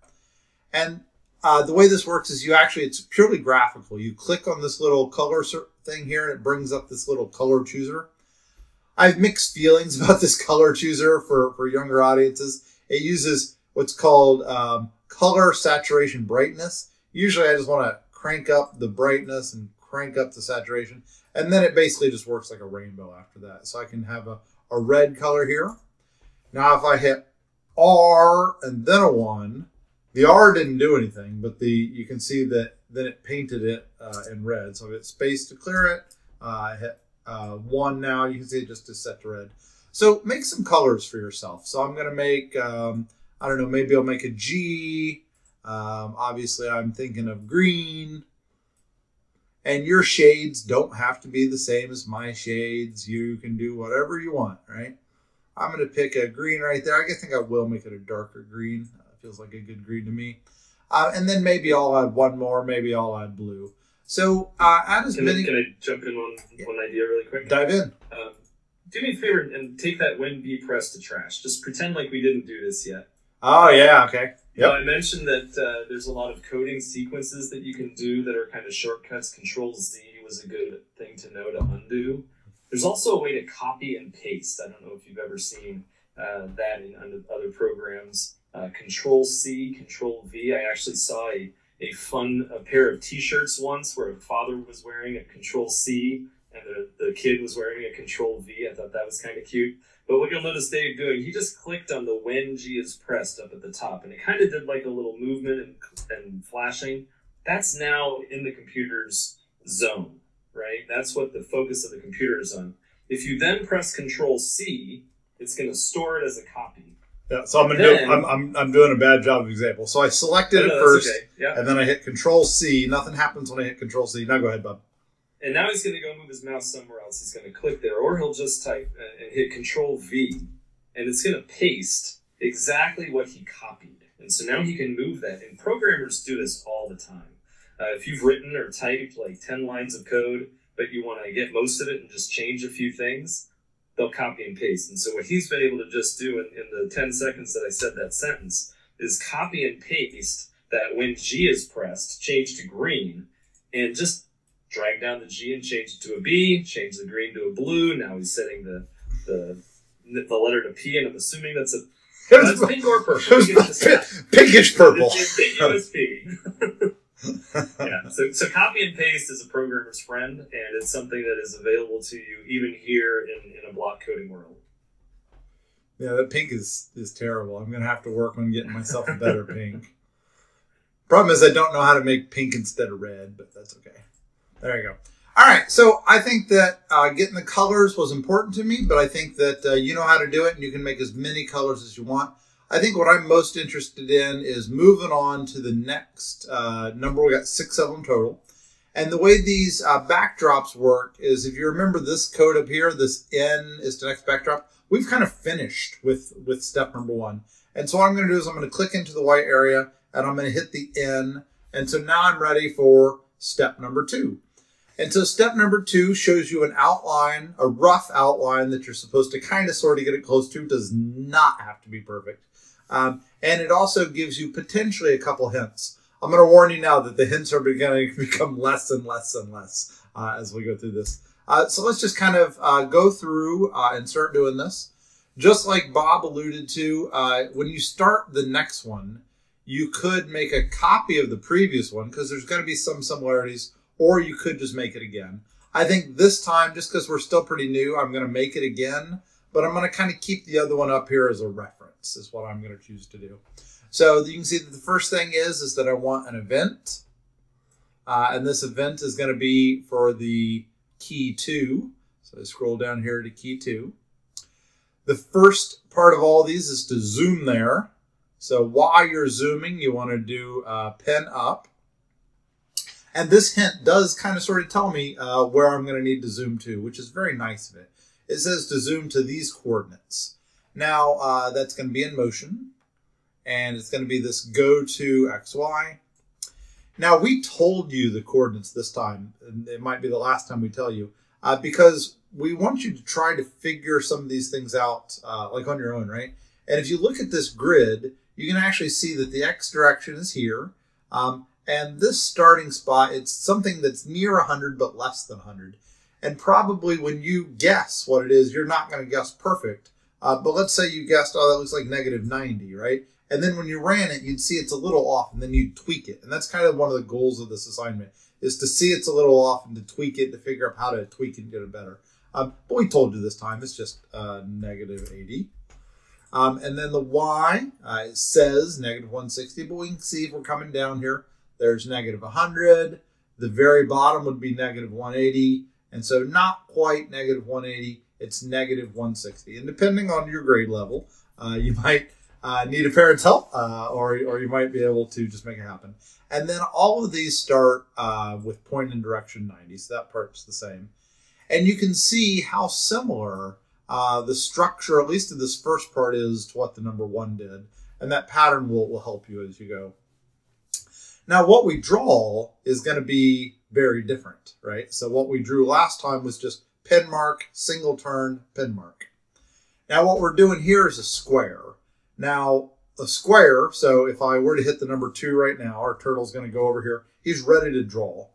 Speaker 1: And uh, the way this works is you actually, it's purely graphical. You click on this little color thing here and it brings up this little color chooser. I have mixed feelings about this color chooser for, for younger audiences. It uses what's called um, color saturation brightness. Usually I just want to crank up the brightness and crank up the saturation. And then it basically just works like a rainbow after that. So I can have a, a red color here. Now if I hit R and then a 1, the R didn't do anything, but the you can see that then it painted it uh, in red. So I hit space to clear it. Uh, I hit uh, 1 now. You can see it just is set to red. So make some colors for yourself. So I'm going to make, um, I don't know, maybe I'll make a G. Um, obviously, I'm thinking of green. And your shades don't have to be the same as my shades. You can do whatever you want, right? I'm going to pick a green right there. I think I will make it a darker green. Uh, feels like a good green to me. Uh, and then maybe I'll add one more. Maybe I'll add blue. So uh, add as
Speaker 2: Can,
Speaker 1: many.
Speaker 2: I, can I jump in on one idea really quick?
Speaker 1: Dive in.
Speaker 2: Um, do me a favor and take that Win B press to trash. Just pretend like we didn't do this yet.
Speaker 1: Oh yeah. Okay.
Speaker 2: Know, I mentioned that uh, there's a lot of coding sequences that you can do that are kind of shortcuts. Control Z was a good thing to know to undo. There's also a way to copy and paste. I don't know if you've ever seen uh, that in other programs. Uh, control C, Control V. I actually saw a, a fun a pair of T-shirts once where a father was wearing a Control C and the, the kid was wearing a Control V. I thought that was kind of cute. But what you'll notice Dave doing, he just clicked on the when G is pressed up at the top, and it kind of did like a little movement and, and flashing. That's now in the computer's zone, right? That's what the focus of the computer is on. If you then press Control C, it's going to store it as a copy.
Speaker 1: Yeah, so I'm gonna do. I'm, I'm, I'm doing a bad job of example. So I selected
Speaker 2: Oh, no,
Speaker 1: it
Speaker 2: that's
Speaker 1: first,
Speaker 2: okay. Yeah.
Speaker 1: and then I hit Control C. Nothing happens when I hit Control C. Now go ahead, Bob.
Speaker 2: And now he's going to go move his mouse somewhere else. He's going to click there, or he'll just type uh, and hit Control V, and it's going to paste exactly what he copied. And so now he can move that. And programmers do this all the time. Uh, if you've written or typed like 10 lines of code, but you want to get most of it and just change a few things, they'll copy and paste. And so what he's been able to just do in, in the 10 seconds that I said that sentence is copy and paste that when G is pressed, change to green, and just drag down the G and change it to a B, change the green to a blue. Now he's setting the the, the letter to P, and I'm assuming that's a that's pink or purple.
Speaker 1: was
Speaker 2: We can decide.
Speaker 1: pinkish purple.
Speaker 2: It's P. yeah. So, so copy and paste is a programmer's friend, and it's something that is available to you even here in, in a block coding world.
Speaker 1: Yeah, that pink is is terrible. I'm gonna have to work on getting myself a better pink. Problem is, I don't know how to make pink instead of red, but that's okay. There you go. All right, so I think that uh, getting the colors was important to me, but I think that uh, you know how to do it, and you can make as many colors as you want. I think what I'm most interested in is moving on to the next uh, number. We got six of them total. And the way these uh, backdrops work is if you remember this code up here, this N is the next backdrop, we've kind of finished with, with step number one. And so what I'm going to do is I'm going to click into the white area and I'm going to hit the N. And so now I'm ready for step number two. And so step number two shows you an outline, a rough outline that you're supposed to kind of sort of get it close to. It does not have to be perfect. Um, and it also gives you potentially a couple hints. I'm going to warn you now that the hints are going to become less and less and less uh, as we go through this. Uh, so let's just kind of uh, go through uh, and start doing this. Just like Bob alluded to, uh, when you start the next one, you could make a copy of the previous one because there's going to be some similarities, or you could just make it again. I think this time, just because we're still pretty new, I'm going to make it again, but I'm going to kind of keep the other one up here as a reference, is what I'm going to choose to do. So you can see that the first thing is, is that I want an event. Uh, and this event is going to be for the key two. So I scroll down here to key two. The first part of all these is to zoom there. So while you're zooming, you want to do uh, pen up. And this hint does kind of sort of tell me uh, where I'm going to need to zoom to, which is very nice of it. It says to zoom to these coordinates. Now, uh, that's going to be in motion and it's going to be this go to XY. Now, we told you the coordinates this time, and it might be the last time we tell you, uh, because we want you to try to figure some of these things out, uh, like on your own, right? And if you look at this grid, you can actually see that the X direction is here. Um, and this starting spot, it's something that's near 100 but less than 100. And probably when you guess what it is, you're not going to guess perfect. Uh, but let's say you guessed, oh, that looks like negative 90, right? And then when you ran it, you'd see it's a little off and then you'd tweak it. And that's kind of one of the goals of this assignment is to see it's a little off and to tweak it to figure out how to tweak it and get it better. Um, but we told you this time it's just uh, negative 80. Um, and then the y uh, says negative 160, but we can see if we're coming down here, there's negative 100. The very bottom would be negative 180. And so not quite negative 180, it's negative 160. And depending on your grade level, uh, you might uh, need a parent's help, uh, or or you might be able to just make it happen. And then all of these start uh, with point and direction 90, so that part's the same. And you can see how similar uh, the structure, at least of this first part, is to what the number one did. And that pattern will, will help you as you go. Now, what we draw is going to be very different, right? So what we drew last time was just pin mark, single turn, pin mark. Now what we're doing here is a square. Now, a square, so if I were to hit the number two right now, our turtle's going to go over here. He's ready to draw.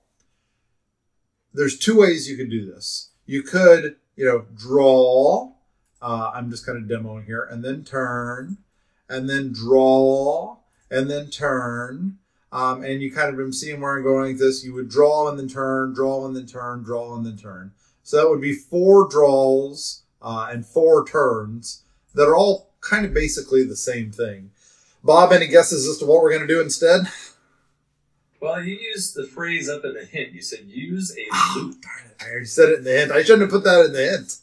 Speaker 1: There's two ways you could do this. You could, you know, draw. Uh, I'm just kind of demoing here, and then turn, and then draw, and then turn. Um, and you kind of am seeing where I'm going like this. You would draw and then turn, draw and then turn, draw and then turn. So that would be four draws uh, and four turns that are all kind of basically the same thing. Bob, any guesses as to what we're going to do instead?
Speaker 2: Well, you used the phrase up in the hint. You said use a
Speaker 1: Ah,
Speaker 2: loop.
Speaker 1: darn it. I already said it in the hint. I shouldn't have put that in the hint.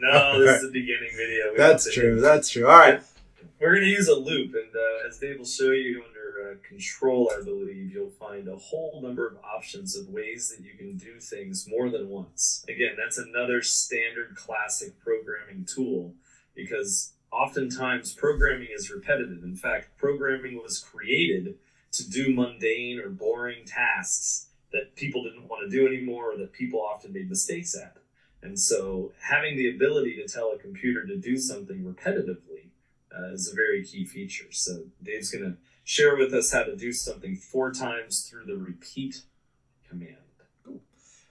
Speaker 2: No, this is the beginning video. We
Speaker 1: That's true. That's true. All right.
Speaker 2: We're going to use a loop, and uh, as Dave will show you control, I believe, you'll find a whole number of options of ways that you can do things more than once. Again, that's another standard classic programming tool because oftentimes programming is repetitive. In fact, programming was created to do mundane or boring tasks that people didn't want to do anymore or that people often made mistakes at. And so having the ability to tell a computer to do something repetitively uh, is a very key feature. So Dave's going to share with us how to do something four times through the repeat command.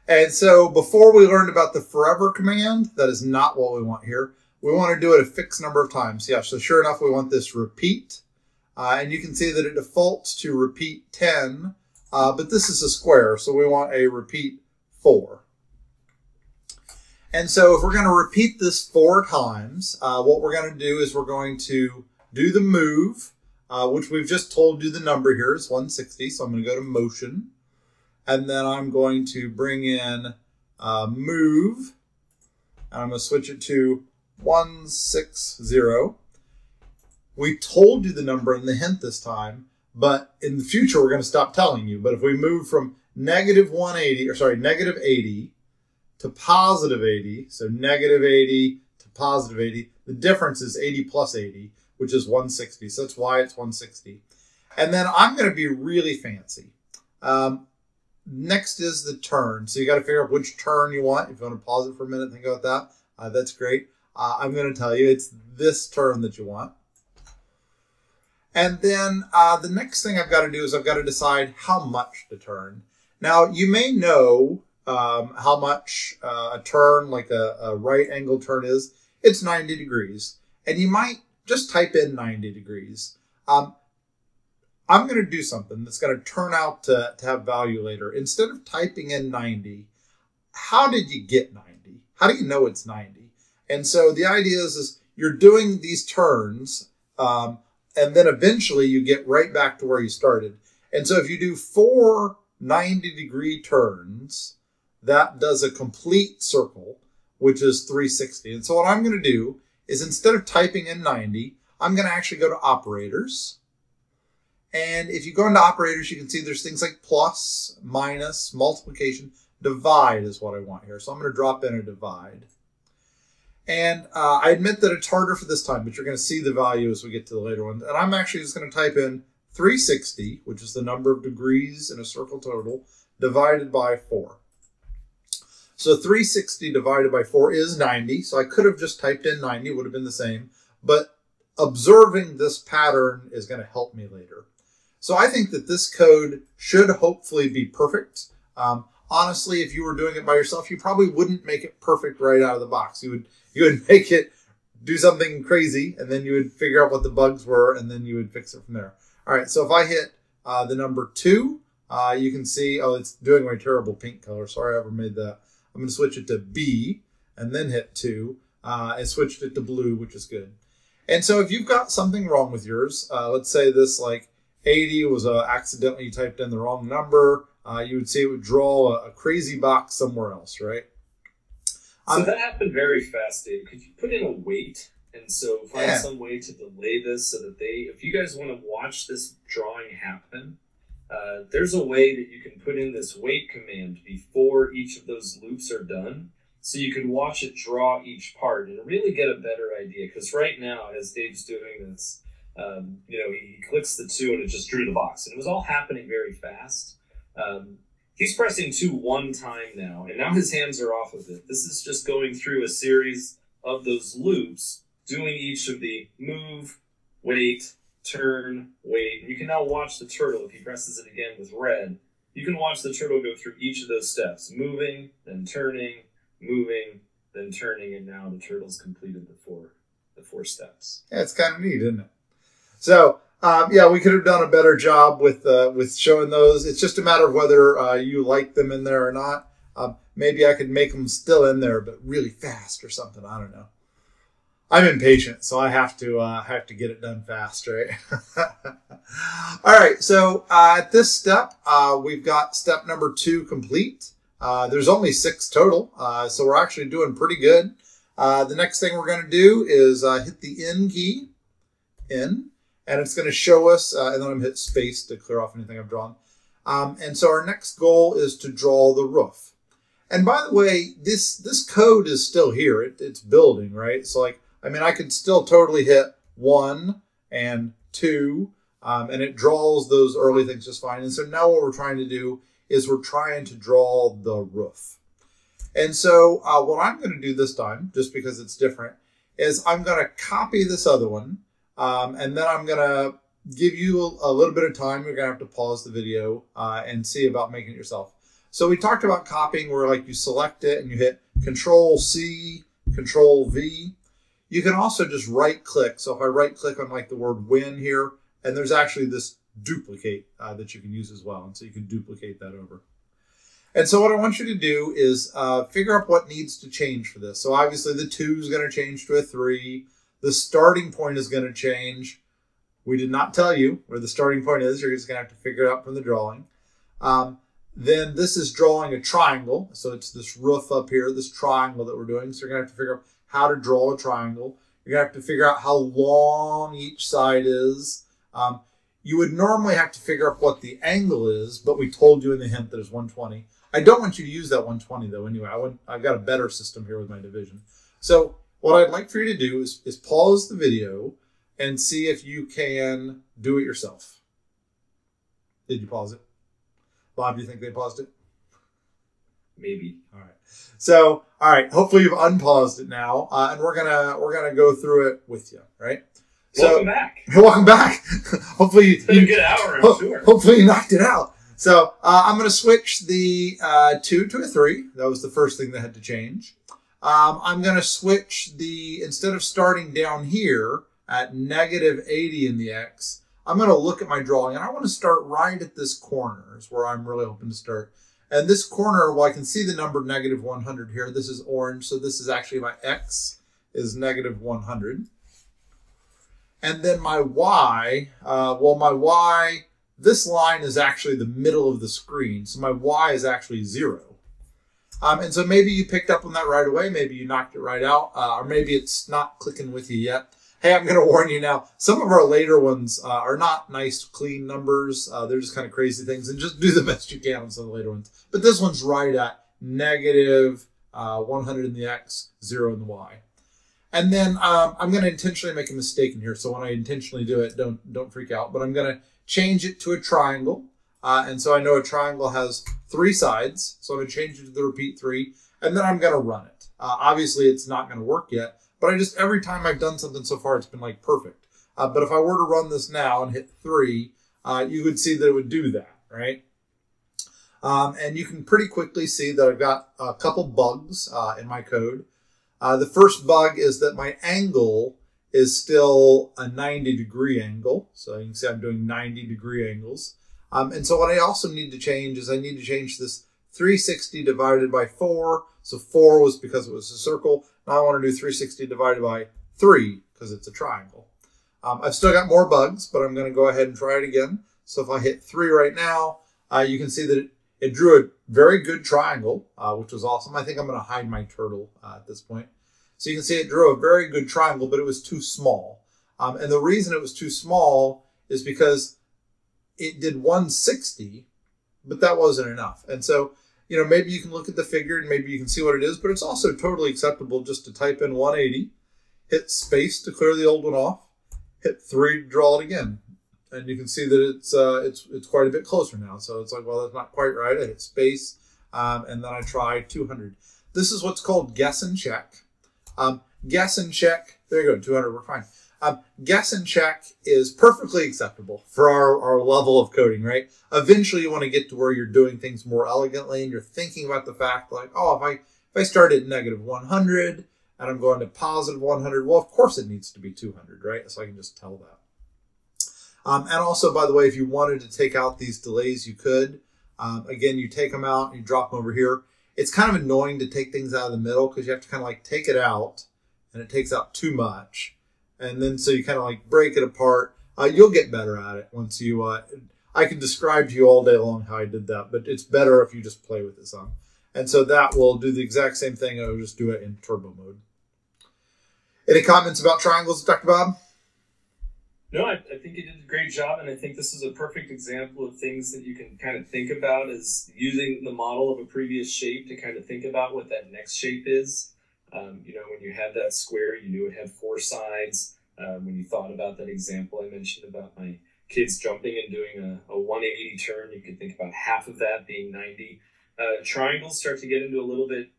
Speaker 1: And so before we learned about the forever command, that is not what we want here. We want to do it a fixed number of times. Yeah, so sure enough, we want this repeat. Uh, and you can see that it defaults to repeat 10, uh, but this is a square, so we want a repeat 4. And so if we're going to repeat this four times, uh, what we're going to do is we're going to do the move, uh, which we've just told you the number here is 160. So I'm going to go to motion. And then I'm going to bring in uh, move. And I'm going to switch it to 160. We told you the number in the hint this time, but in the future we're going to stop telling you. But if we move from negative 180, or sorry, negative 80 to positive 80, so negative 80 to positive 80, the difference is 80 plus 80, which is 160. So that's why it's 160. And then I'm going to be really fancy. Um, next is the turn. So you got to figure out which turn you want. If you want to pause it for a minute, think about that. Uh, that's great. Uh, I'm going to tell you it's this turn that you want. And then uh, the next thing I've got to do is I've got to decide how much to turn. Now, you may know um, how much uh, a turn, like a, a right angle turn is. It's 90 degrees. And you might just type in 90 degrees. Um, I'm going to do something that's going to turn out to, to have value later. Instead of typing in 90, how did you get 90? How do you know it's 90? And so the idea is, is you're doing these turns, um, and then eventually you get right back to where you started. And so if you do four 90 degree turns, that does a complete circle, which is 360. And so what I'm going to do is instead of typing in 90, I'm going to actually go to operators. And if you go into operators, you can see there's things like plus, minus, multiplication, divide is what I want here. So I'm going to drop in a divide. And uh, I admit that it's harder for this time, but you're going to see the value as we get to the later ones. And I'm actually just going to type in 360, which is the number of degrees in a circle total, divided by 4. So 360 divided by 4 is 90. So I could have just typed in 90, would have been the same. But observing this pattern is going to help me later. So I think that this code should hopefully be perfect. Um, honestly, if you were doing it by yourself, you probably wouldn't make it perfect right out of the box. You would you would make it do something crazy, and then you would figure out what the bugs were, and then you would fix it from there. All right, so if I hit uh, the number two, uh, you can see, oh, it's doing my terrible pink color. Sorry I ever made that. I'm going to switch it to B, and then hit two. Uh, I switched it to blue, which is good. And so if you've got something wrong with yours, uh, let's say this like 80 was uh, accidentally typed in the wrong number, uh, you would see it would draw a, a crazy box somewhere else, right?
Speaker 2: So
Speaker 1: Um,
Speaker 2: that happened very fast, Dave. Could you put in a wait? And so find
Speaker 1: Yeah.
Speaker 2: some way to delay this so that they, if you guys want to watch this drawing happen, uh, there's a way that you can put in this wait command before each of those loops are done. So you can watch it draw each part and really get a better idea. Because right now, as Dave's doing this, um, you know, he, clicks the two and it just drew the box. And it was all happening very fast. Um, he's pressing two one time now, and now his hands are off of it. This is just going through a series of those loops, doing each of the move, wait, turn, wait. You can now watch the turtle if he presses it again with red. You can watch the turtle go through each of those steps, moving, then turning, moving, then turning, and now the turtle's completed the four the four steps.
Speaker 1: Yeah, it's kind of neat, isn't it? So, um, yeah, we could have done a better job with uh, with showing those. It's just a matter of whether uh, you like them in there or not. Um, maybe I could make them still in there, but really fast or something. I don't know. I'm impatient, so I have to uh, have to get it done fast, right? All right. So uh, at this step, uh, we've got step number two complete. Uh, there's only six total, uh, so we're actually doing pretty good. Uh, the next thing we're going to do is hit the N key, N, and it's going to show us, and then I'm hit space to clear off anything I've drawn. Um, and so our next goal is to draw the roof. And by the way, this this code is still here. It, it's building, right? So like, I mean, I can still totally hit one and two, um, and it draws those early things just fine. And so now what we're trying to do is we're trying to draw the roof. And so uh, what I'm going to do this time, just because it's different, is I'm going to copy this other one, um, and then I'm going to give you a, a little bit of time. You're going to have to pause the video uh, and see about making it yourself. So we talked about copying where like you select it and you hit Control C, Control V. You can also just right click. So if I right click on like the word win here, and there's actually this duplicate uh, that you can use as well. And so you can duplicate that over. And so what I want you to do is uh, figure out what needs to change for this. So obviously the two is going to change to a three. The starting point is going to change. We did not tell you where the starting point is. You're just going to have to figure it out from the drawing. Um, then this is drawing a triangle. So it's this roof up here, this triangle that we're doing. So you're going to have to figure out how to draw a triangle. You're going to have to figure out how long each side is. Um, you would normally have to figure out what the angle is, but we told you in the hint that it's 120. I don't want you to use that 120 though. Anyway, I want, I've got a better system here with my division. So what I'd like for you to do is, is pause the video and see if you can do it yourself. Did you pause it? Bob, do you think they paused it?
Speaker 2: Maybe.
Speaker 1: All right. So, all right. Hopefully you've unpaused it now, uh, and we're gonna we're gonna go through it with you, right? So,
Speaker 2: Welcome back.
Speaker 1: welcome back. hopefully
Speaker 2: It's been a
Speaker 1: you,
Speaker 2: good hour, I'm
Speaker 1: Ho-
Speaker 2: sure.
Speaker 1: Hopefully you knocked it out. So uh, I'm going to switch the uh, two to a three. That was the first thing that had to change. Um, I'm going to switch the, instead of starting down here at negative 80 in the X, I'm going to look at my drawing and I want to start right at this corner is where I'm really hoping to start. And this corner, well, I can see the number negative 100 here. This is orange. So this is actually my X is negative 100. And then my Y, uh, well, my Y, this line is actually the middle of the screen. So my Y is actually zero. Um, and so maybe you picked up on that right away. Maybe you knocked it right out. Uh, or maybe it's not clicking with you yet. Hey, I'm going to warn you now. Some of our later ones uh, are not nice, clean numbers. Uh, they're just kind of crazy things. And just do the best you can on some of the later ones. But this one's right at negative uh, 100 in the X, zero in the Y. And then um, I'm going to intentionally make a mistake in here. So when I intentionally do it, don't don't freak out. But I'm going to change it to a triangle. Uh, and so I know a triangle has three sides. So I'm going to change it to the repeat three. And then I'm going to run it. Uh, obviously, it's not going to work yet. But I just, every time I've done something so far, it's been like perfect. Uh, but if I were to run this now and hit three, uh, you would see that it would do that, right? Um, and you can pretty quickly see that I've got a couple bugs uh, in my code. Uh, the first bug is that my angle is still a 90 degree angle. So you can see I'm doing 90 degree angles. Um, and so what I also need to change is I need to change this 360 divided by 4. So 4 was because it was a circle. Now I want to do 360 divided by 3 because it's a triangle. Um, I've still got more bugs, but I'm going to go ahead and try it again. So if I hit 3 right now, uh, you can see that it, it drew a very good triangle, uh, which was awesome. I think I'm going to hide my turtle uh, at this point. So you can see it drew a very good triangle, but it was too small. Um, and the reason it was too small is because it did 160, but that wasn't enough. And so, you know, maybe you can look at the figure and maybe you can see what it is, but it's also totally acceptable just to type in 180, hit space to clear the old one off, hit three to draw it again. And you can see that it's uh, it's it's quite a bit closer now. So it's like, well, that's not quite right. I hit space, um, and then I try 200. This is what's called guess and check. Um, guess and check. There you go, 200. We're fine. Um, guess and check is perfectly acceptable for our, our level of coding, right? Eventually, you want to get to where you're doing things more elegantly and you're thinking about the fact like, oh, if I if I start at negative 100 and I'm going to positive 100, well, of course it needs to be 200, right? So I can just tell that. Um, and also, by the way, if you wanted to take out these delays, you could. Um, again, you take them out, you drop them over here. It's kind of annoying to take things out of the middle because you have to kind of like take it out and it takes out too much. And then so you kind of like break it apart. Uh, you'll get better at it once you, uh, I can describe to you all day long how I did that, but it's better if you just play with it some. And so that will do the exact same thing. I will just do it in turbo mode. Any comments about triangles, Dr. Bob?
Speaker 2: No, I, I, think you did a great job, and I think this is a perfect example of things that you can kind of think about as using the model of a previous shape to kind of think about what that next shape is. Um, you know, when you had that square, you knew it had four sides. Um, when you thought about that example I mentioned about my kids jumping and doing a, a 180 turn, you could think about half of that being 90. Uh, triangles start to get into a little bit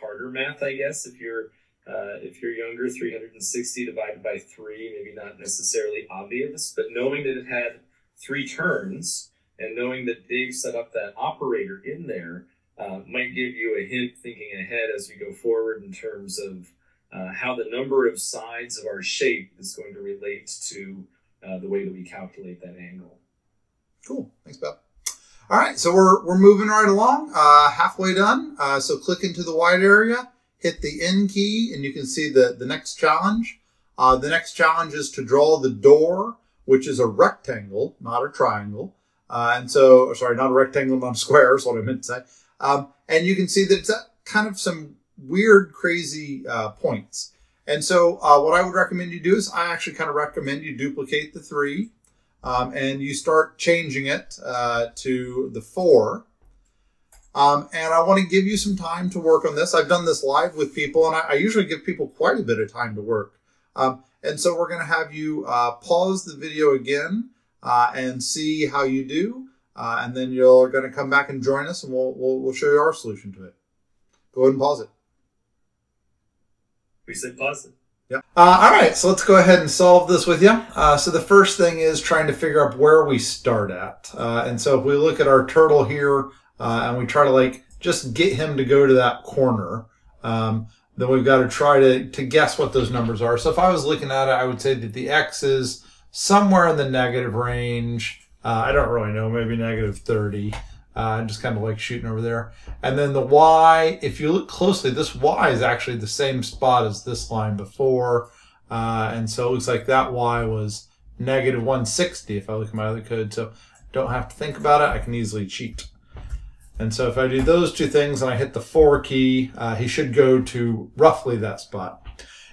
Speaker 2: harder math, I guess, if you're uh, if you're younger, 360 divided by 3, maybe not necessarily obvious, but knowing that it had three turns and knowing that Dave set up that operator in there uh, might give you a hint thinking ahead as we go forward in terms of uh, how the number of sides of our shape is going to relate to uh, the way that we calculate that angle.
Speaker 1: Cool. Thanks, Bob. All right, so we're, we're moving right along, uh, halfway done. Uh, so click into the white area hit the N key and you can see the, the next challenge. Uh, the next challenge is to draw the door, which is a rectangle, not a triangle. And so, sorry, not a rectangle, not a square is what I meant to say. Um, and you can see that it's at kind of some weird, crazy uh, points. And so uh, what I would recommend you do is I actually kind of recommend you duplicate the three um, and you start changing it uh, to the four. Um, and I want to give you some time to work on this. I've done this live with people, and I, I usually give people quite a bit of time to work. Um, and so we're going to have you uh, pause the video again uh, and see how you do. Uh, and then you're going to come back and join us, and we'll, we'll, we'll show you our solution to it. Go ahead and pause it.
Speaker 2: We said pause it.
Speaker 1: Yeah. Uh, all right, so let's go ahead and solve this with you. Uh, so the first thing is trying to figure out where we start at. Uh, and so if we look at our turtle here, uh, and we try to like just get him to go to that corner. Um, then we've got to try to, to guess what those numbers are. So if I was looking at it, I would say that the X is somewhere in the negative range. Uh, I don't really know, maybe negative 30. Uh, I'm just kind of like shooting over there. And then the Y, if you look closely, this Y is actually the same spot as this line before. Uh, and so it looks like that Y was negative 160 if I look at my other code. So don't have to think about it. I can easily cheat. And so if I do those two things and I hit the four key, uh, he should go to roughly that spot.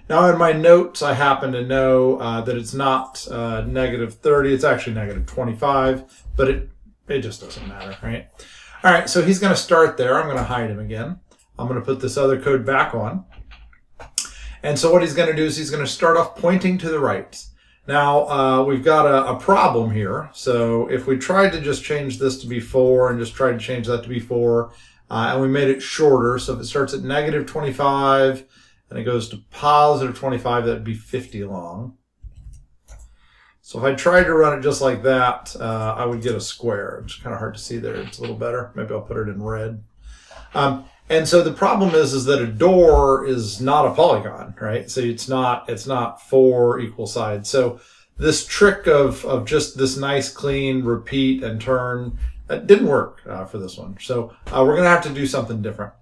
Speaker 1: Now in my notes, I happen to know uh, that it's not uh, negative 30, it's actually negative 25, but it, it just doesn't matter, right? All right, so he's gonna start there. I'm gonna hide him again. I'm gonna put this other code back on. And so what he's gonna do is he's gonna start off pointing to the right. Now, uh, we've got a, a, problem here. So if we tried to just change this to be 4 and just tried to change that to be 4, uh, and we made it shorter, so if it starts at negative 25 and it goes to positive 25, that'd be 50 long. So if I tried to run it just like that, uh, I would get a square. It's kind of hard to see there. It's a little better. Maybe I'll put it in red. Um, and so the problem is, is that a door is not a polygon, right? So it's not, it's not four equal sides. So this trick of, of just this nice, clean repeat and turn, that didn't work uh, for this one. So uh, we're going to have to do something different.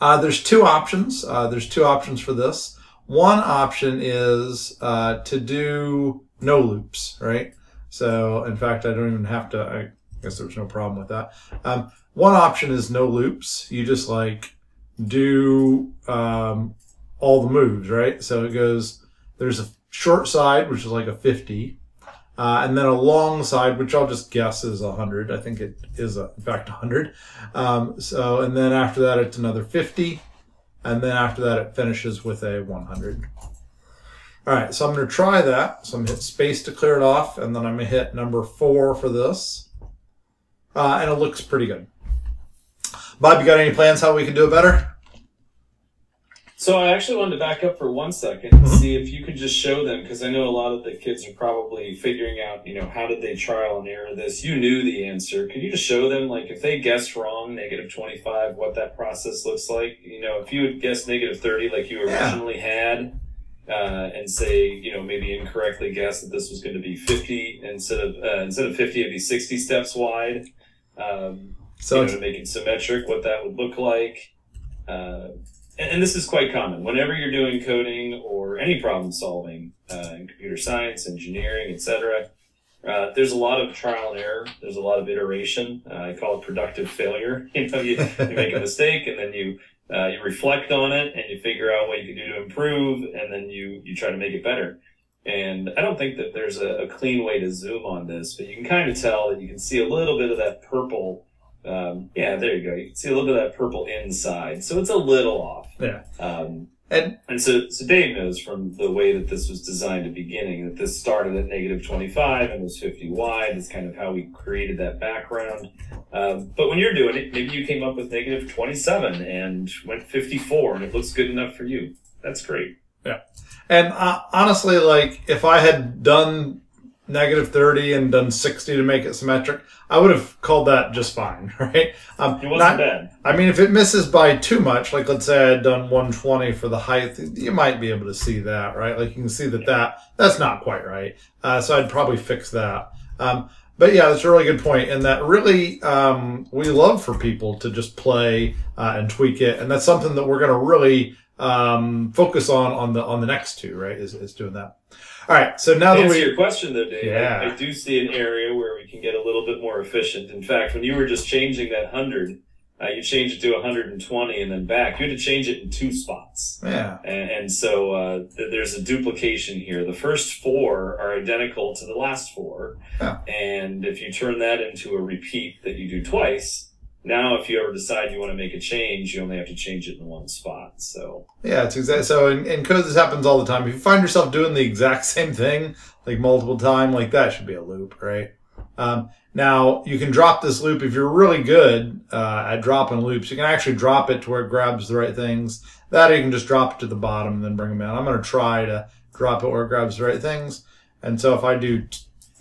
Speaker 1: Uh, there's two options. Uh, there's two options for this. One option is uh, to do no loops, right? So in fact, I don't even have to, I guess there's no problem with that. Um, one option is no loops. You just like do um, all the moves, right? So it goes, there's a short side, which is like a 50, uh, and then alongside, which I'll just guess is 100. I think it is, a, in fact, 100. Um, so, and then after that, it's another 50. And then after that, it finishes with a 100. All right, so I'm going to try that. So I'm going to hit space to clear it off, and then I'm going to hit number four for this. Uh, and it looks pretty good. Bob, you got any plans how we can do it better?
Speaker 2: So I actually wanted to back up for one second and mm-hmm. see if you could just show them because I know a lot of the kids are probably figuring out, you know, how did they trial and error this? You knew the answer. Can you just show them, like, if they guessed wrong, negative twenty five, what that process looks like? You know, if you had guessed negative thirty, like you originally yeah. had, uh, and say, you know, maybe incorrectly guess that this was going to be fifty instead of uh, instead of fifty, it'd be sixty steps wide. Um, so you know, to make it symmetric, what that would look like. Uh, and, this is quite common whenever you're doing coding or any problem solving uh, in computer science, engineering, etc. Uh, there's a lot of trial and error. There's a lot of iteration. Uh, I call it productive failure. You know, you, you make a mistake and then you uh, you reflect on it and you figure out what you can do to improve, and then you you try to make it better. And I don't think that there's a, a clean way to zoom on this, but you can kind of tell that you can see a little bit of that purple um, yeah, there you go. You can see a little bit of that purple inside, so it's a little off.
Speaker 1: Yeah.
Speaker 2: Um, and and so so Dave knows from the way that this was designed at the beginning that this started at negative twenty five and was fifty wide. That's kind of how we created that background. Um, but when you're doing it, maybe you came up with negative twenty seven and went fifty four, and it looks good enough for you. That's great.
Speaker 1: Yeah. And uh, honestly, like if I had done negative 30 and done 60 to make it symmetric, I would have called that just fine, right?
Speaker 2: Um, it wasn't not, bad.
Speaker 1: I mean, if it misses by too much, like let's say I had done 120 for the height, you might be able to see that, right? Like you can see that that that's not quite right. Uh, so I'd probably fix that. Um, but yeah, that's a really good point, and that really um, we love for people to just play uh, and tweak it, and that's something that we're going to really um, focus on on the on the next two, right? Is is doing that. All right. So now
Speaker 2: to
Speaker 1: that
Speaker 2: answer we, your question, though, Dave, yeah. I, I, do see an area where we can get a little bit more efficient. In fact, when you were just changing that hundred, uh, you changed it to 120 and then back. You had to change it in two spots.
Speaker 1: Yeah.
Speaker 2: And, and so uh, th- there's a duplication here. The first four are identical to the last four.
Speaker 1: Yeah.
Speaker 2: And if you turn that into a repeat that you do twice, now, if you ever decide you want to make a change, you only have to change it in one spot. So
Speaker 1: yeah, it's exactly so. In, in code, this happens all the time. If you find yourself doing the exact same thing like multiple time, like that should be a loop, right? Um, now you can drop this loop if you're really good uh, at dropping loops. You can actually drop it to where it grabs the right things. That you can just drop it to the bottom and then bring them out I'm going to try to drop it where it grabs the right things. And so if I do,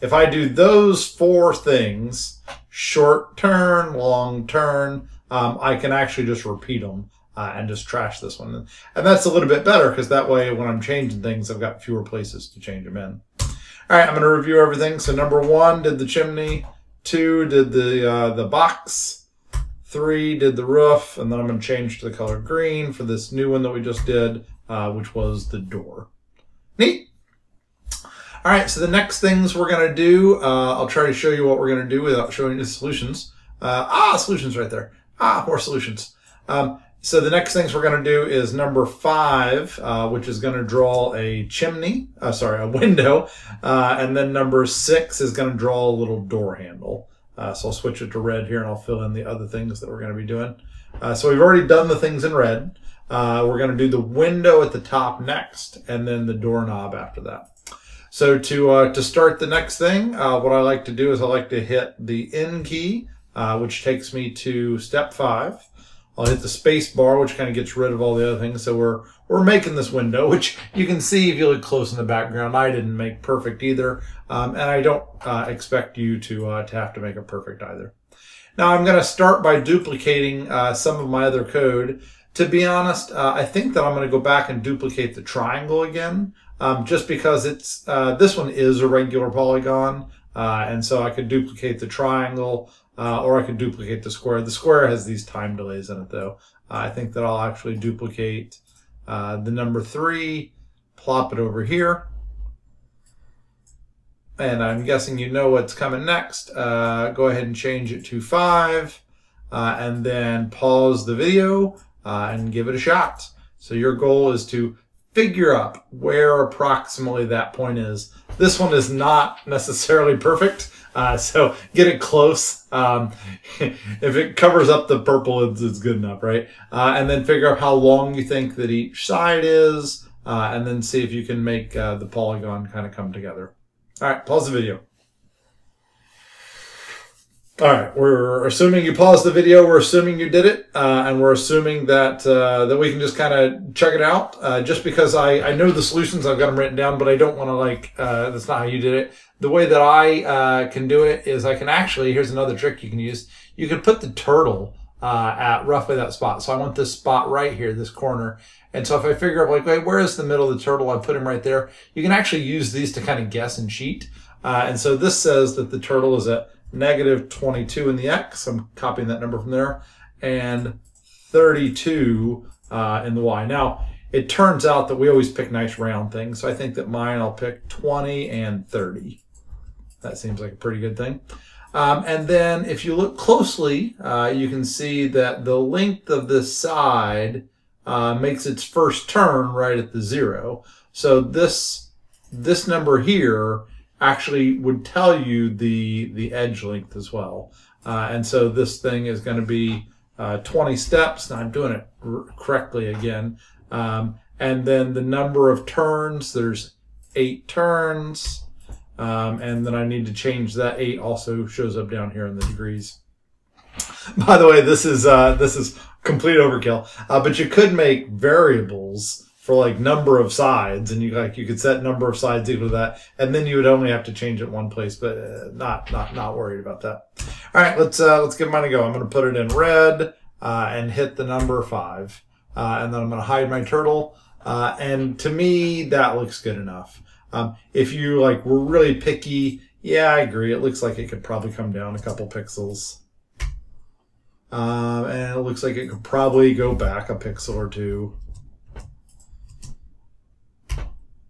Speaker 1: if I do those four things short turn, long turn. Um, I can actually just repeat them uh, and just trash this one. And that's a little bit better because that way when I'm changing things, I've got fewer places to change them in. All right, I'm going to review everything. So number one did the chimney, two did the uh, the box, three did the roof, and then I'm going to change to the color green for this new one that we just did, uh, which was the door. Neat. All right, so the next things we're going to do, uh, I'll try to show you what we're going to do without showing you the solutions. Uh, ah, solutions right there. Ah, more solutions. Um, so the next things we're going to do is number five, uh, which is going to draw a chimney, uh, sorry, a window. Uh, and then number six is going to draw a little door handle. Uh, so I'll switch it to red here and I'll fill in the other things that we're going to be doing. so we've already done the things in red. we're going to do the window at the top next and then the doorknob after that. So to uh, to start the next thing, uh, what I like to do is I like to hit the N key, uh, which takes me to step five. I'll hit the space bar, which kind of gets rid of all the other things. So we're we're making this window, which you can see if you look close in the background. I didn't make perfect either, um, and I don't uh, expect you to uh, to have to make it perfect either. Now I'm going to start by duplicating uh, some of my other code. To be honest, I think that I'm going to go back and duplicate the triangle again um, just because it's uh, this one is a regular polygon, uh, and so I could duplicate the triangle uh, or I could duplicate the square. The square has these time delays in it, though. I think that I'll actually duplicate uh, the number three, plop it over here. And I'm guessing you know what's coming next. Uh, go ahead and change it to five, uh, and then pause the video and give it a shot. So your goal is to figure up where approximately that point is. This one is not necessarily perfect, uh, so get it close. Um, if it covers up the purple, it's, it's good enough, right? Uh, and then figure out how long you think that each side is, uh, and then see if you can make uh, the polygon kind of come together. All right, pause the video. All right, we're assuming you paused the video. We're assuming you did it, uh, and we're assuming that uh, that we can just kind of check it out. Uh, just because I, I know the solutions, I've got them written down, but I don't want to like uh, that's not how you did it. The way that I uh, can do it is I can actually here's another trick you can use. You can put the turtle uh, at roughly that spot. So I want this spot right here, this corner. And so if I figure out like, wait, where is the middle of the turtle? I put him right there. You can actually use these to kind of guess and cheat. and so this says that the turtle is at negative 22 in the x. I'm copying that number from there. And 32 uh, in the y. Now, it turns out that we always pick nice round things. So I think that mine, I'll pick 20 and 30. That seems like a pretty good thing. Um, and then if you look closely, uh, you can see that the length of this side uh, makes its first turn right at the zero. So this, this number here actually would tell you the the edge length as well. Uh, and so this thing is going to be uh, 20 steps. Now I'm doing it correctly again. Um, and then the number of turns, there's eight turns. Um, and then I need to change that eight also shows up down here in the degrees. By the way, this is, uh, this is complete overkill, uh, but you could make variables for like number of sides and you like you could set number of sides equal to that and then you would only have to change it one place but uh, not not not worried about that. All right let's uh let's give mine a go. I'm going to put it in red uh, and hit the number five uh, and then i'm going to hide my turtle uh, and to me that looks good enough. Um, if you like were really picky yeah i agree. It looks like it could probably come down a couple pixels. Um, and it looks like it could probably go back a pixel or two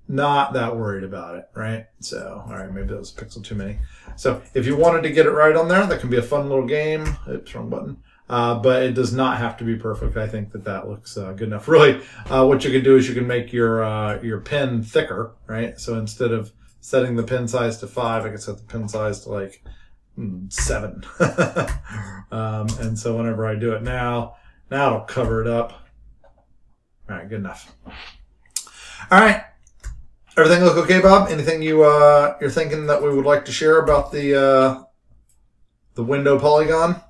Speaker 1: not that worried about it, right? So, all right, maybe that was a pixel too many. So if you wanted to get it right on there, that can be a fun little game. Oops, wrong button. Uh, but it does not have to be perfect. I think that that looks uh, good enough. Really, uh, what you can do is you can make your uh, your pen thicker, right? So instead of setting the pen size to five, I can set the pen size to like mm, seven. um, and so whenever I do it now, now it'll cover it up. All right, good enough. All right. Everything look okay, Bob? Anything you uh, you're thinking that we would like to share about the uh, the window polygon?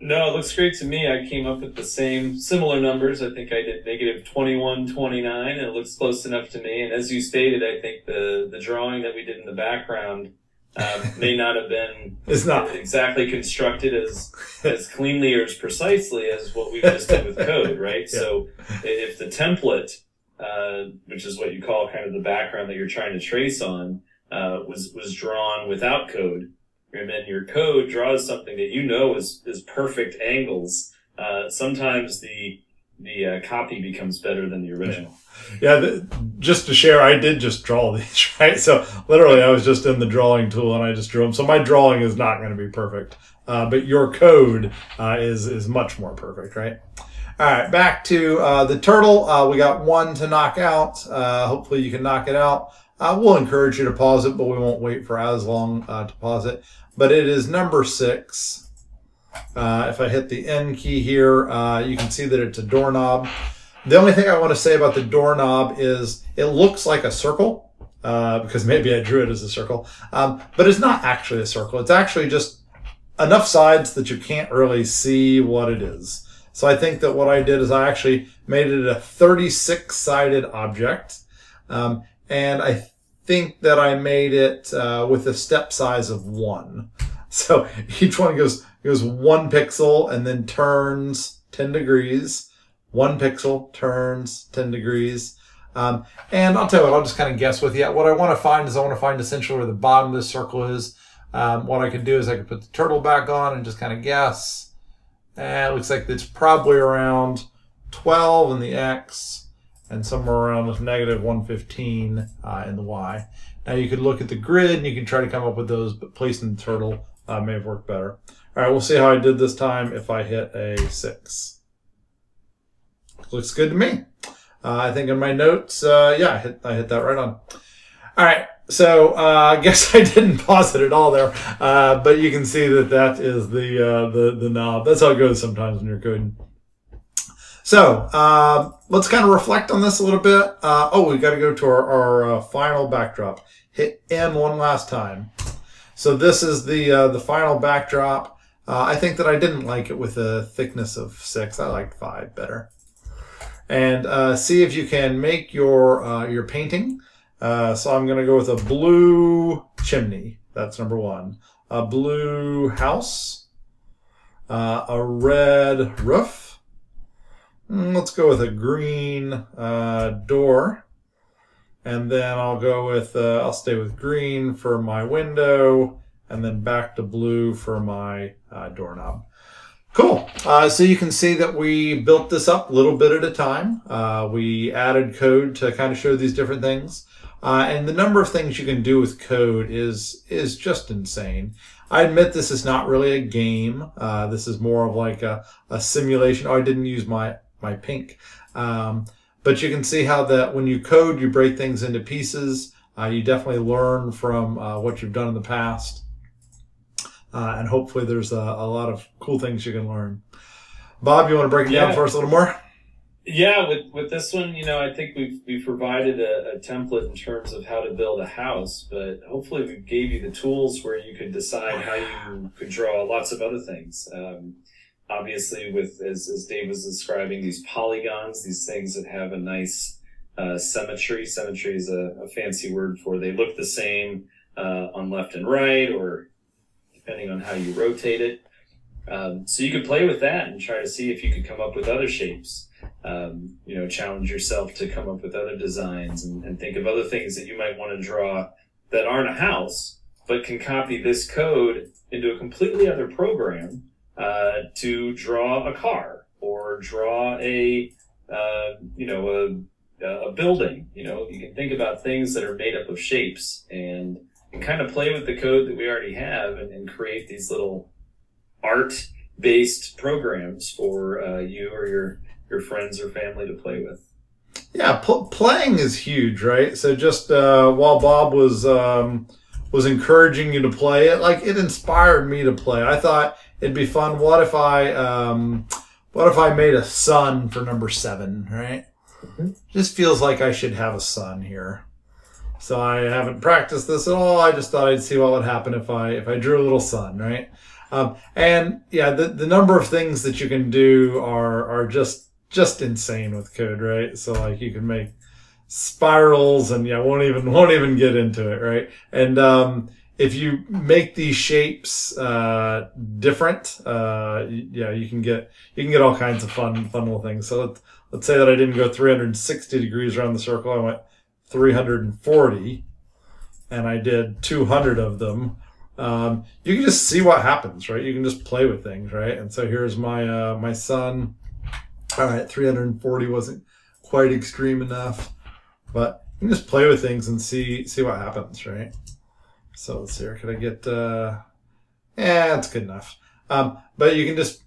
Speaker 2: No, it looks great to me. I came up with the same similar numbers. I think I did negative 21, 29, and it looks close enough to me. And as you stated, I think the the drawing that we did in the background uh, may not have been
Speaker 1: it's not
Speaker 2: exactly constructed as as cleanly or as precisely as what we've just did with code, right? Yeah. So if the template uh, which is what you call kind of the background that you're trying to trace on, uh, was was drawn without code, and then your code draws something that you know is is perfect angles. Uh, sometimes the the uh, copy becomes better than the original.
Speaker 1: Yeah, the, just to share, I did just draw these, right? So literally, I was just in the drawing tool and I just drew them. So my drawing is not going to be perfect, uh, but your code uh, is is much more perfect, right? All right, back to uh, the turtle. Uh, we got one to knock out. Uh, hopefully you can knock it out. Uh, we'll encourage you to pause it, but we won't wait for as long uh, to pause it. But it is number six. Uh, if I hit the N key here, you can see that it's a doorknob. The only thing I want to say about the doorknob is it looks like a circle because maybe I drew it as a circle, um, but it's not actually a circle. It's actually just enough sides that you can't really see what it is. So I think that what I did is I actually made it a 36 sided object. Um, and I think that I made it uh, with a step size of one. So each one goes, goes one pixel and then turns 10 degrees. One pixel turns 10 degrees. Um, and I'll tell you what, I'll just kind of guess with you. What I want to find is I want to find essentially where the bottom of this circle is. Um, what I could do is I could put the turtle back on and just kind of guess. Uh, it looks like it's probably around 12 in the X and somewhere around negative 115 uh, in the Y. Now you could look at the grid and you can try to come up with those, but placing the turtle uh, may have worked better. All right, we'll see how I did this time if I hit a 6. Looks good to me. Uh, I think in my notes, uh, yeah, I hit, I hit that right on. All right. So uh, I guess I didn't pause it at all there, uh, but you can see that that is the uh, the the knob. That's how it goes sometimes when you're coding. So uh, let's kind of reflect on this a little bit. Uh, oh, we've got to go to our, our uh, final backdrop. Hit M one last time. So this is the uh, the final backdrop. Uh, I think that I didn't like it with a thickness of six. I liked five better. And uh, see if you can make your your painting. So I'm going to go with a blue chimney. That's number one. A blue house. a red roof Mm, let's go with a green uh, door. And then I'll go with, uh, I'll stay with green for my window and then back to blue for my uh, doorknob. Cool. Uh, so you can see that we built this up a little bit at a time. Uh, we added code to kind of show these different things. Uh, and the number of things you can do with code is is just insane. I admit this is not really a game. Uh, this is more of like a, a simulation. Oh, I didn't use my my pink. Um, but you can see how that when you code, you break things into pieces. Uh, you definitely learn from uh, what you've done in the past. Uh, and hopefully there's a, a, lot of cool things you can learn. Bob, you want to break it yeah. down for us a little more?
Speaker 2: Yeah, with, with this one, you know, I think we've, we've provided a, a template in terms of how to build a house, but hopefully we gave you the tools where you could decide how you could draw lots of other things. Um, obviously with as, as Dave was describing these polygons, these things that have a nice uh, symmetry. Symmetry is a, a, fancy word for they look the same uh, on left and right, or depending on how you rotate it. Um, so you could play with that and try to see if you could come up with other shapes. Um, you know, challenge yourself to come up with other designs and, and think of other things that you might want to draw that aren't a house, but can copy this code into a completely other program uh, to draw a car or draw a uh, you know a, a building. You know, you can think about things that are made up of shapes and, and kind of play with the code that we already have and, and create these little art based programs for uh, you or your your friends or family to play with.
Speaker 1: Yeah, pl- playing is huge, right? So just uh, while Bob was um, was encouraging you to play it, like it inspired me to play. I thought it'd be fun. What if I, um, what if I made a sun for number seven, right? Mm-hmm. Just feels like I should have a sun here. So I haven't practiced this at all. I just thought I'd see what would happen if I, if I drew a little sun, right? Um, and yeah, the, the number of things that you can do are, are just, just insane with code, right? So like you can make spirals and yeah, won't even, won't even get into it, right? And, um, if you make these shapes uh, different, uh, yeah, you can get you can get all kinds of fun fun little things. So let's let's say that I didn't go 360 degrees around the circle. I went 340, and I did 200 of them. Um, you can just see what happens, right? You can just play with things, right? And so here's my uh, my sun. All right, 340 wasn't quite extreme enough, but you can just play with things and see see what happens, right? So let's see here. Could I get, uh, yeah, that's good enough. Um, but you can just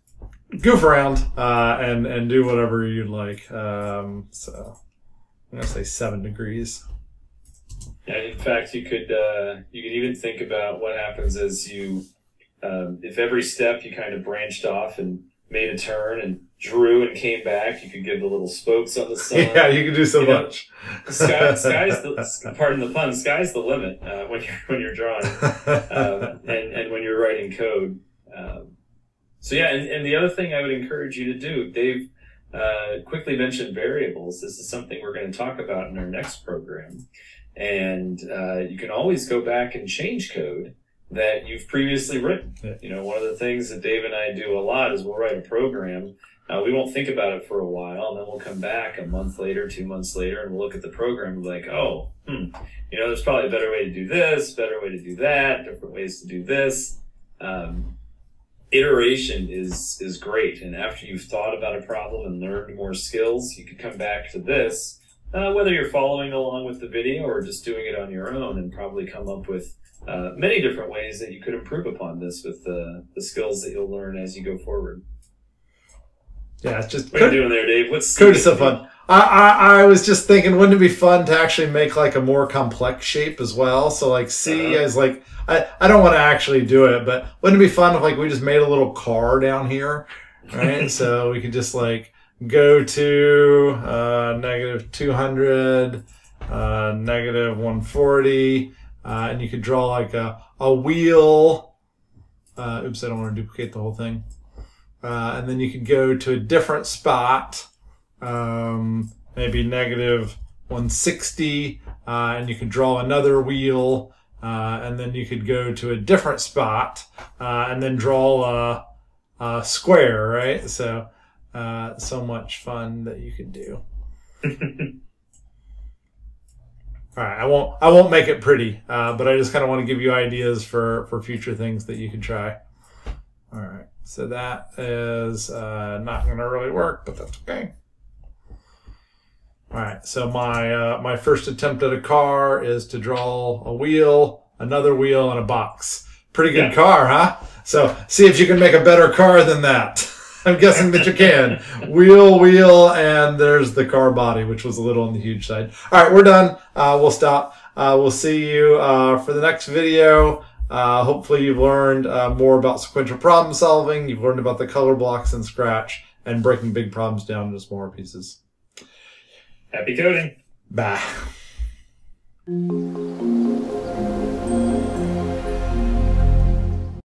Speaker 1: goof around, uh, and, and do whatever you'd like. Um, so I'm to say seven degrees.
Speaker 2: Yeah, in fact, you could, uh, you could even think about what happens as you, um, if every step you kind of branched off and made a turn and drew and came back. You could give the little spokes on the sun.
Speaker 1: Yeah, you could do so
Speaker 2: you
Speaker 1: much.
Speaker 2: Know, sky, sky's the pardon the pun. Sky's the limit uh, when you're when you're drawing um, and and when you're writing code. Um, so yeah, and, and the other thing I would encourage you to do, Dave uh, quickly mentioned variables. This is something we're going to talk about in our next program, and uh, you can always go back and change code that you've previously written. Yeah. You know, one of the things that Dave and I do a lot is we'll write a program. Uh, we won't think about it for a while, and then we'll come back a month later, two months later, and we'll look at the program and be like, oh, hmm, you know, there's probably a better way to do this, better way to do that, different ways to do this. Um, iteration is is great, and after you've thought about a problem and learned more skills, you can come back to this. Uh, whether you're following along with the video or just doing it on your own, and probably come up with uh, many different ways that you could improve upon this with the, the skills that you'll learn as you go forward.
Speaker 1: Yeah, it's just
Speaker 2: what are you doing there, Dave? What's
Speaker 1: code is so fun. I, I, I was just thinking, wouldn't it be fun to actually make like a more complex shape as well? So like C
Speaker 2: Uh-huh.
Speaker 1: is like I, I don't want to actually do it, but wouldn't it be fun if like we just made a little car down here, right? so we could just like go to uh, negative two hundred, uh, negative one forty, uh, and you could draw like a a wheel. Uh, oops, I don't want to duplicate the whole thing. Uh, and then you could go to a different spot um, maybe negative 160, uh, and you could draw another wheel, uh, and then you could go to a different spot, uh, and then draw a, a square, right? So, so much fun that you could do. All right, I won't, I won't make it pretty, uh, but I just kind of want to give you ideas for, for future things that you can try. All right, so that is uh, not going to really work, but that's okay. All right, so my uh, my first attempt at a car is to draw a wheel, another wheel, and a box. Pretty good
Speaker 2: Yeah.
Speaker 1: car, huh? So see if you can make a better car than that. I'm guessing that you can. wheel, wheel, and there's the car body, which was a little on the huge side. All right, we're done. Uh, we'll stop. Uh, we'll see you uh, for the next video. Uh, hopefully, you've learned uh, more about sequential problem solving. You've learned about the color blocks in Scratch and breaking big problems down into smaller pieces.
Speaker 2: Happy coding.
Speaker 1: Bye.